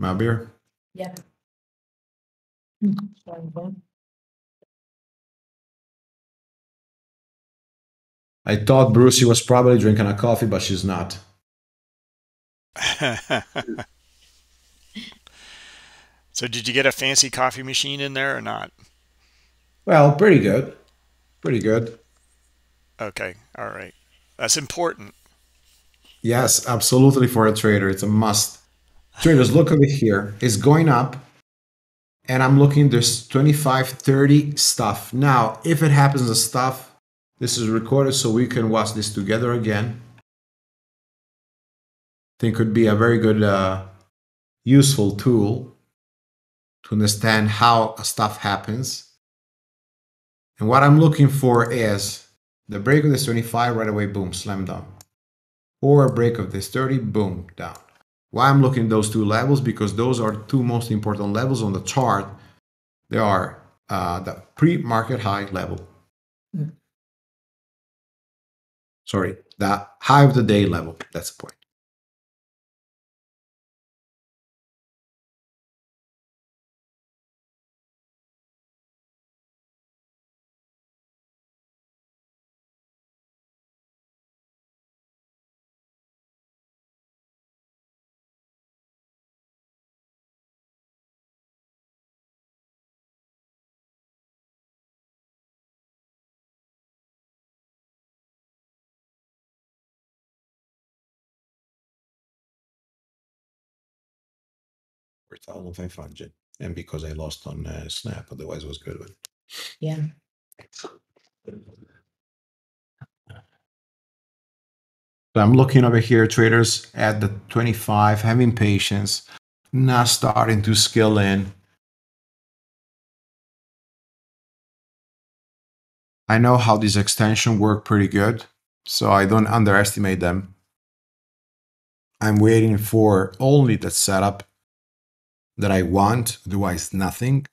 Mabir, Yeah. I thought Brucey was probably drinking a coffee, but she's not. so did you get a fancy coffee machine in there or not? Well, pretty good. Pretty good. Okay. All right. That's important. Yes, absolutely for a trader. It's a must. Traders, look over here. It's going up. And I'm looking, there's 25, 30 stuff. Now, if it happens, the stuff, this is recorded so we can watch this together again. I think could be a very good, uh, useful tool to understand how stuff happens. And what I'm looking for is the break of this 25 right away, boom, slam down. Or a break of this 30, boom, down. Why I'm looking at those two levels? Because those are two most important levels on the chart. They are uh, the pre-market high level. Mm. Sorry, the high of the day level. That's the point. Four thousand five hundred, and because I lost on uh, Snap, otherwise it was good one. Yeah. So I'm looking over here, traders at the 25, having patience, now starting to scale in. I know how these extensions work pretty good, so I don't underestimate them. I'm waiting for only the setup that I want, otherwise nothing.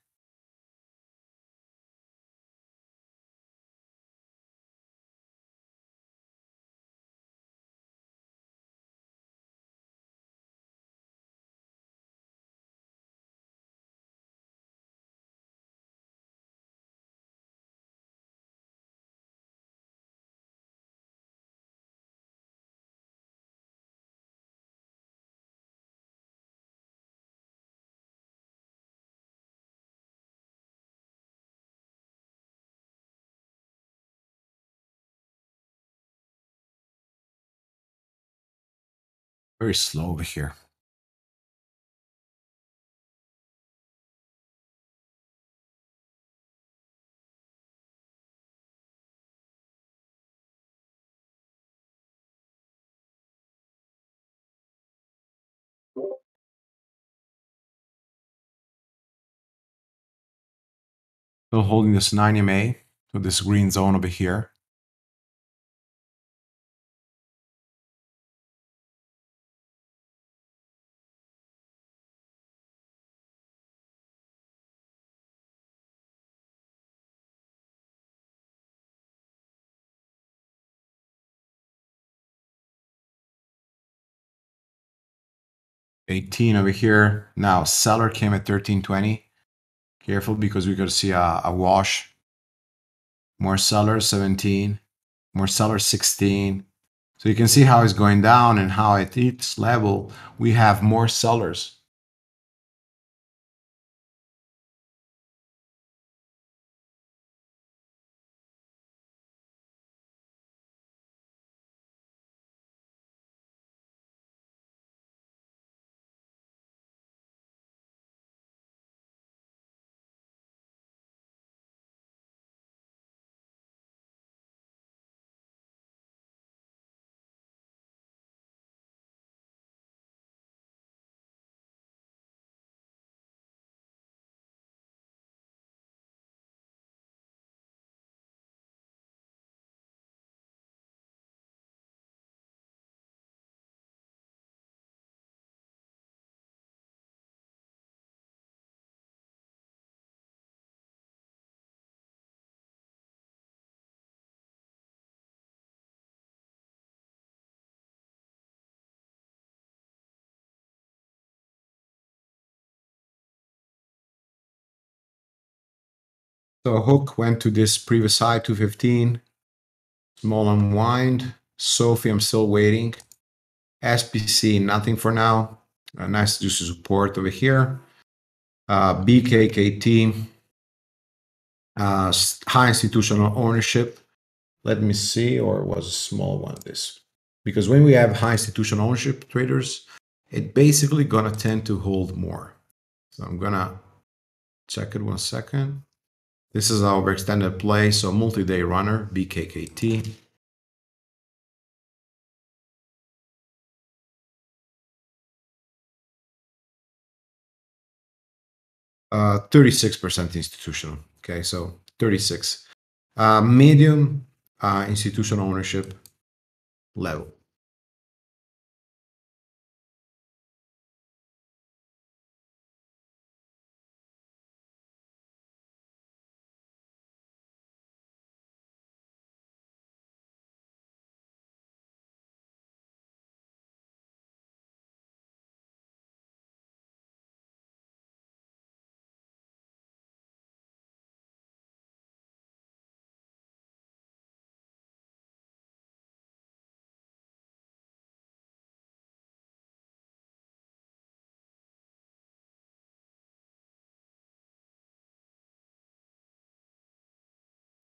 Very slow over here. Still holding this 9 MA, to this green zone over here. Eighteen over here. Now seller came at thirteen twenty. Careful because we're gonna see a, a wash. More sellers 17, more sellers 16. So you can see how it's going down and how at each level we have more sellers. So hook went to this previous high, 215. Small unwind. SoFi, I'm still waiting. SPC, nothing for now. Nice to support over here. Uh, BKKT, uh, high institutional ownership. Let me see, or was a small one this? Because when we have high institutional ownership traders, it basically gonna tend to hold more. So I'm gonna check it one second. This is our extended play, so multi-day runner, BKKT. Uh, 36% institutional. Okay, so 36. Uh, medium uh, institutional ownership level.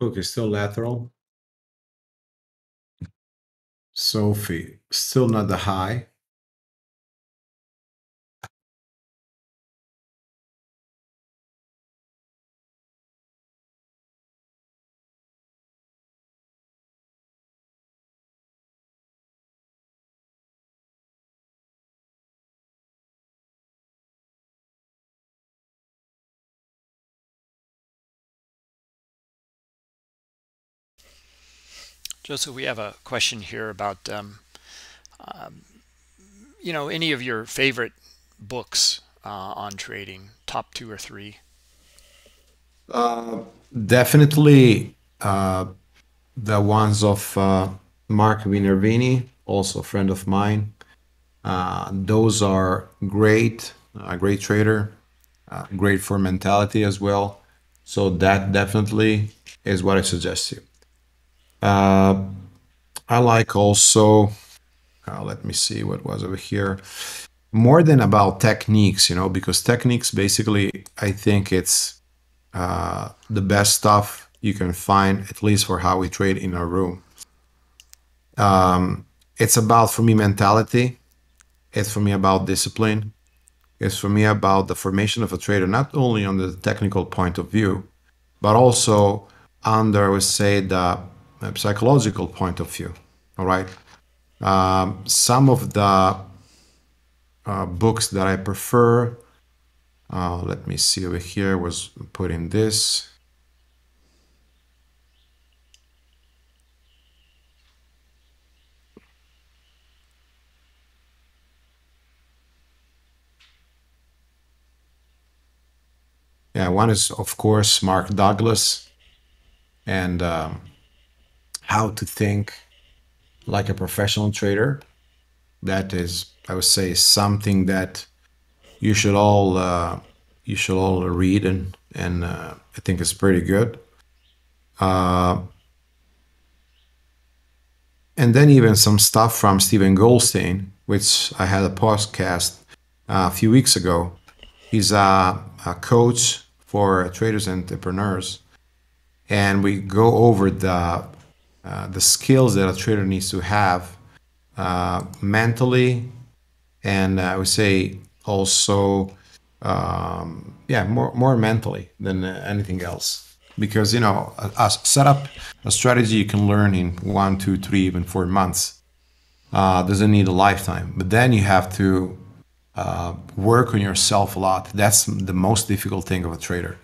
Okay, still lateral. SoFi, still not the high. Joseph, we have a question here about, um, um, you know, any of your favorite books uh, on trading, top two or three. Uh, definitely uh, the ones of uh, Mark Minervini, also a friend of mine. Uh, those are great, a great trader, uh, great for mentality as well. So that definitely is what I suggest you. Uh, I like also, uh, let me see what was over here. More than about techniques, you know, because techniques basically, I think it's uh, the best stuff you can find, at least for how we trade in our room. Um, it's about, for me, mentality. It's for me about discipline. It's for me about the formation of a trader, not only on the technical point of view, but also under, I would say, the psychological point of view. All right. Um, some of the uh, books that I prefer, uh, let me see over here, was put in this. Yeah, one is, of course, Mark Douglas and um, how to think like a professional trader. That is, I would say, something that you should all uh, you should all read, and and uh, I think it's pretty good. Uh, and then even some stuff from Stephen Goldstein, which I had a podcast uh, a few weeks ago. He's a, a coach for traders and entrepreneurs, and we go over the uh, the skills that a trader needs to have uh, mentally, and I would say also, um, yeah, more more mentally than anything else. Because you know, a, a set up a strategy you can learn in one, two, three, even four months. Uh, doesn't need a lifetime, but then you have to uh, work on yourself a lot. That's the most difficult thing of a trader.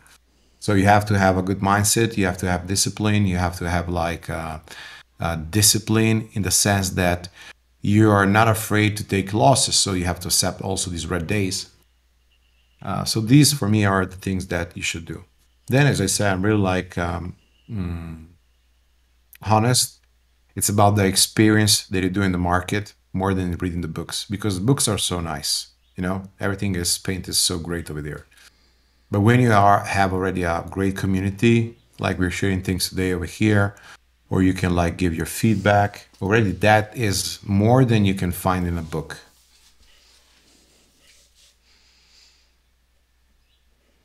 So you have to have a good mindset. You have to have discipline. You have to have like uh, uh, discipline in the sense that you are not afraid to take losses. So you have to accept also these red days. Uh, so these for me are the things that you should do. Then, as I said, I'm really like um, mm, honest. It's about the experience that you do in the market more than reading the books because the books are so nice. You know, everything is painted so great over there. But when you are have already a great community like we're sharing things today over here, or you can like give your feedback. Already that is more than you can find in a book.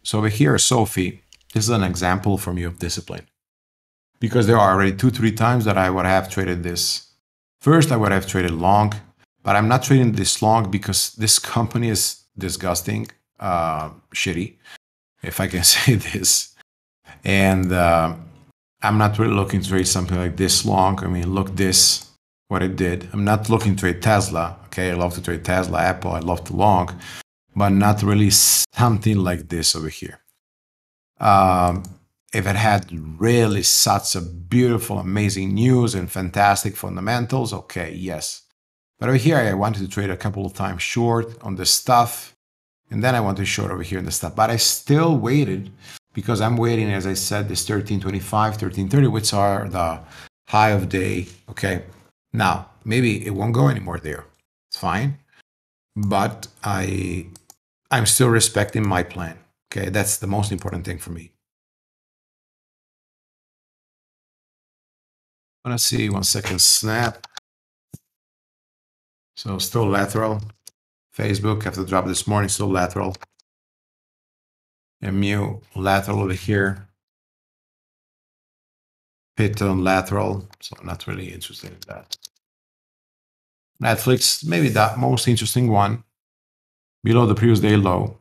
So over here, SoFi, this is an example from you of discipline. Because there are already two, three times that I would have traded this. First, I would have traded long, but I'm not trading this long because this company is disgusting, uh, shitty, if I can say this. And uh, I'm not really looking to trade something like this long. I mean, look this, what it did. I'm not looking to trade Tesla. Okay, I love to trade Tesla, Apple. I love to long, but not really something like this over here. Um, if it had really such a beautiful, amazing news and fantastic fundamentals, okay, yes. But over here, I wanted to trade a couple of times short on this stuff, and then I want to short over here in the stuff. But I still waited because I'm waiting, as I said, this 1325, 1330, which are the high of day. Okay, now maybe it won't go anymore there. It's fine, but I I'm still respecting my plan. Okay, that's the most important thing for me. Let's see, one second, snap. So still lateral. Facebook have to drop this morning, still lateral. MU lateral over here. Python lateral, so not really interested in that. Netflix, maybe that most interesting one, below the previous day low.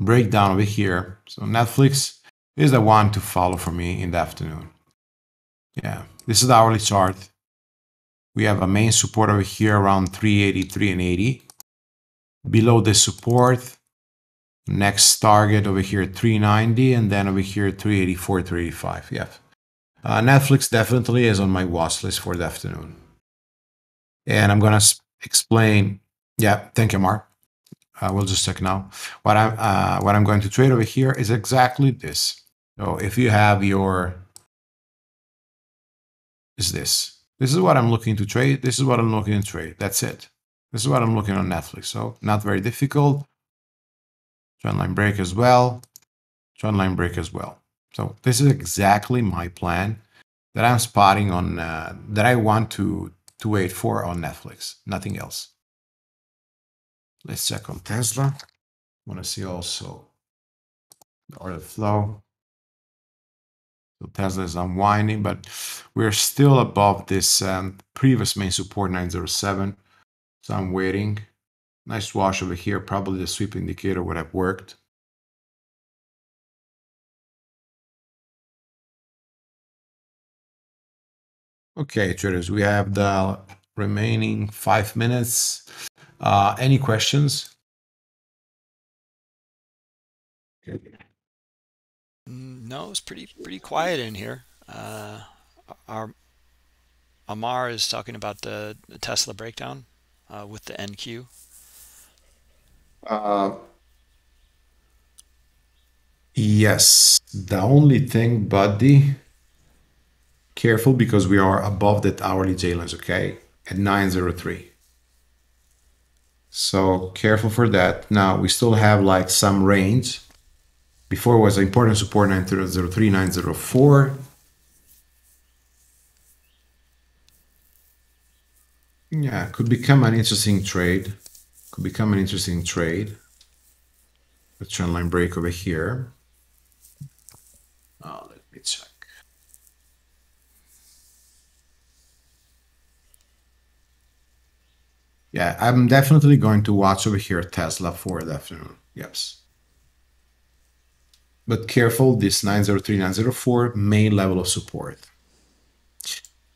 Breakdown over here. So Netflix is the one to follow for me in the afternoon. Yeah, this is the hourly chart. We have a main support over here around 383 and 80. Below the support, next target over here 390 and then over here 384, 385. Yeah. Uh, Netflix definitely is on my watch list for the afternoon. And I'm going to explain. Yeah, thank you, Mark. Uh, we'll just check now. What I'm uh, what I'm going to trade over here is exactly this. So if you have your is this. This is what I'm looking to trade. This is what I'm looking to trade. That's it. This is what I'm looking on Netflix. So not very difficult. Trend line break as well. Trend line break as well. So this is exactly my plan that I'm spotting on uh, that I want to to wait for on Netflix. Nothing else. Let's check on Tesla. Want to see also the order flow. So Tesla is unwinding, but we're still above this um, previous main support 907. So I'm waiting. Nice wash over here. Probably the sweep indicator would have worked. Okay, traders, we have the remaining five minutes. Uh, any questions? Okay. No, it's pretty pretty quiet in here. Uh, our Amar is talking about the, the Tesla breakdown uh, with the NQ. Uh, yes. The only thing, buddy, careful because we are above that hourly J lines, okay? At 903. So careful for that. Now we still have like some range. Before was important support 903, 904. Yeah, could become an interesting trade. Could become an interesting trade. The trend line break over here. Oh, let me check. Yeah, I'm definitely going to watch over here Tesla for the afternoon. Yes. But careful, this 903, 904 main level of support.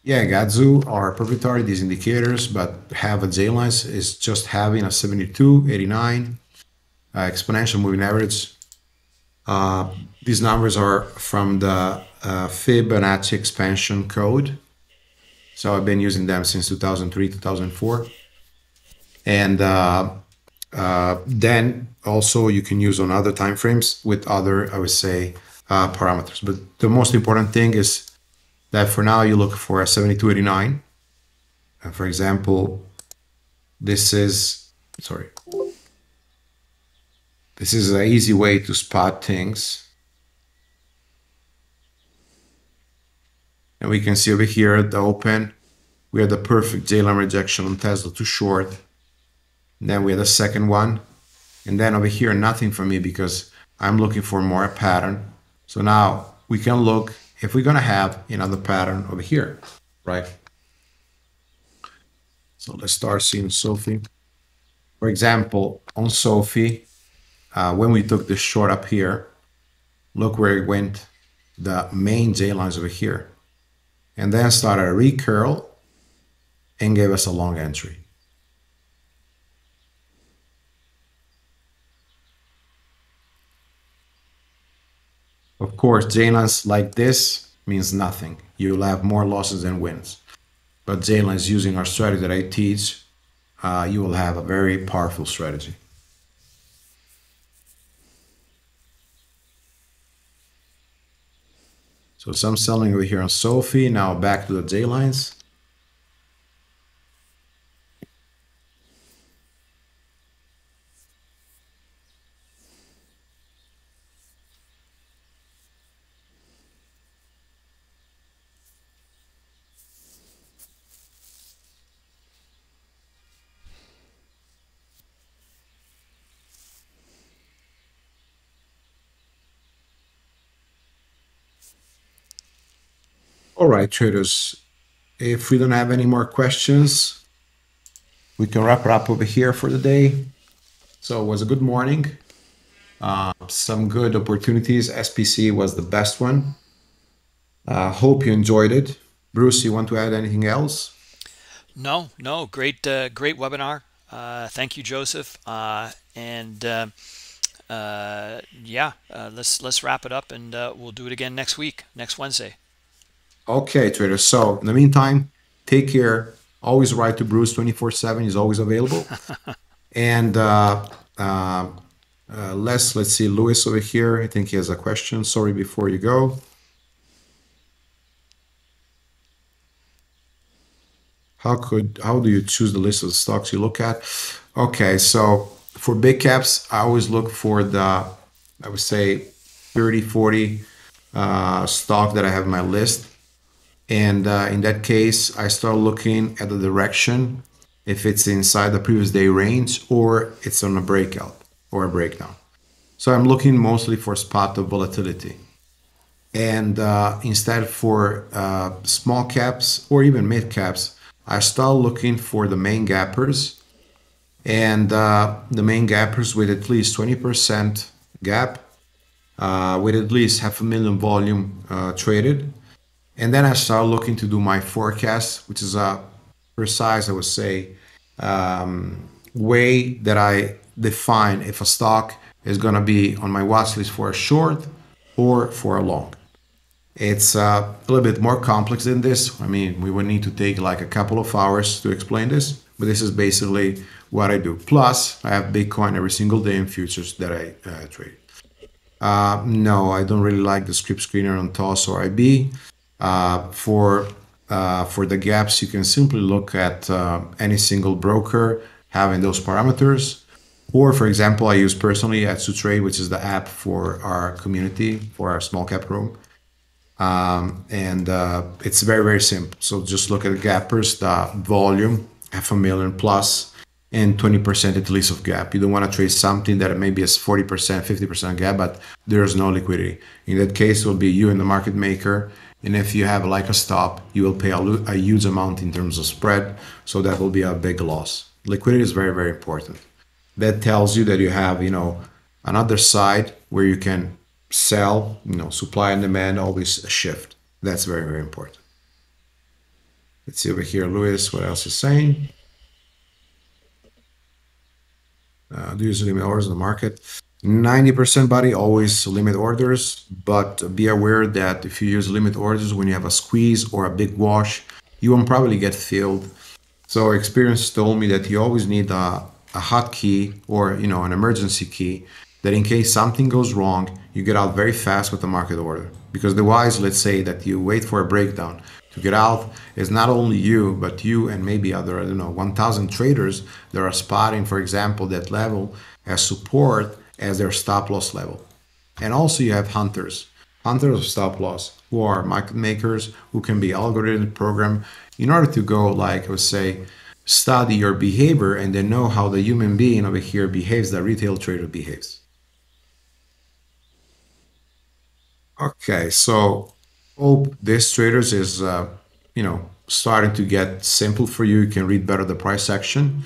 Yeah, Gadzu are proprietary, these indicators, but have a J lines is just having a 72, 89, uh, exponential moving average. Uh, these numbers are from the uh, Fibonacci expansion code. So I've been using them since 2003, 2004. And uh, uh, then also you can use on other time frames with other, I would say, uh, parameters. But the most important thing is that for now you look for a 7289. And for example, this is, sorry, this is an easy way to spot things. And we can see over here at the open, we had the perfect J line rejection on Tesla too short. And then we had a second one. And then over here, nothing for me because I'm looking for more a pattern. So now we can look if we're gonna have another pattern over here, right? So let's start seeing SoFi. For example, on SoFi, uh, when we took the short up here, look where it went, the main J lines over here. And then started a recurl and gave us a long entry. Of course, J-lines like this means nothing. You'll have more losses than wins. But J-lines using our strategy that I teach, uh, you will have a very powerful strategy. So some selling over here on SoFi. Now back to the J lines. All right, traders. If we don't have any more questions, we can wrap it up over here for the day. So it was a good morning. Uh, some good opportunities. SPC was the best one. Uh, hope you enjoyed it. Bruce, you want to add anything else? No, no. Great, uh, great webinar. Uh, thank you, Joseph. Uh, and uh, uh, yeah, let's let's wrap it up, and we'll do it again next week, next Wednesday. Okay, traders. So in the meantime, take care. Always write to Bruce 24 7. He's always available. and uh, uh, uh, Les, let's see, Lewis over here. I think he has a question. Sorry, before you go. How could how do you choose the list of the stocks you look at? Okay, so for big caps, I always look for the I would say 30, 40 uh, stock that I have in my list and uh, in that case, I start looking at the direction, if it's inside the previous day range or it's on a breakout or a breakdown. So I'm looking mostly for spot of volatility. And uh, instead for uh, small caps or even mid caps, I start looking for the main gappers and uh, the main gappers with at least 20% gap, uh, with at least half a million volume uh, traded and then I start looking to do my forecast, which is a precise, I would say, um, way that I define if a stock is going to be on my watch list for a short or for a long. It's uh, a little bit more complex than this. I mean, we would need to take like a couple of hours to explain this, but this is basically what I do. Plus, I have Bitcoin every single day in futures that I uh, trade. Uh, no, I don't really like the script screener on TOS or IB. Uh, for uh, for the gaps, you can simply look at uh, any single broker having those parameters. Or, for example, I use personally Atsutrade, which is the app for our community, for our small cap room. Um, and uh, it's very, very simple. So just look at the gappers, the volume, half a million plus, and 20% at least of gap. You don't want to trade something that maybe is 40%, 50% gap, but there's no liquidity. In that case, it will be you and the market maker and if you have like a stop, you will pay a, a huge amount in terms of spread. So that will be a big loss. Liquidity is very, very important. That tells you that you have, you know, another side where you can sell, you know, supply and demand always shift. That's very, very important. Let's see over here, Lewis, what else is saying? Uh, do you use limit orders in the market? 90% body always limit orders, but be aware that if you use limit orders when you have a squeeze or a big wash, you won't probably get filled. So experience told me that you always need a, a hot key or you know an emergency key that in case something goes wrong, you get out very fast with the market order. Because otherwise, let's say that you wait for a breakdown to get out is not only you, but you and maybe other, I don't know, 1,000 traders that are spotting, for example, that level as support as their stop loss level. And also you have hunters hundreds of stop loss who are market makers, who can be algorithm program in order to go like I would say study your behavior and then know how the human being over here behaves, the retail trader behaves. Okay, so hope this traders is uh, you know starting to get simple for you. You can read better the price action.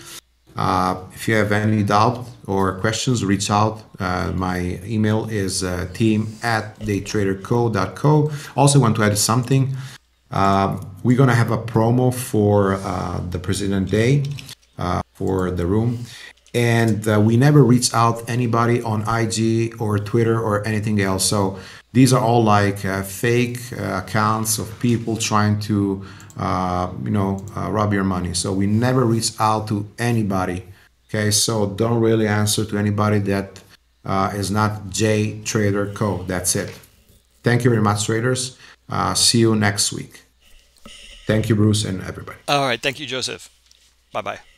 Uh, if you have any doubt or questions, reach out. Uh, my email is uh, team at daytraderco.co. Also, want to add something. Uh, we're gonna have a promo for uh, the President Day uh, for the room, and we never reach out anybody on IG or Twitter or anything else. So these are all like fake accounts of people trying to uh, you know, uh, rob your money. So we never reach out to anybody. Okay, so don't really answer to anybody that uh, is not J Trader Co. That's it. Thank you very much, traders. Uh, see you next week. Thank you, Bruce, and everybody. All right. Thank you, Joseph. Bye bye.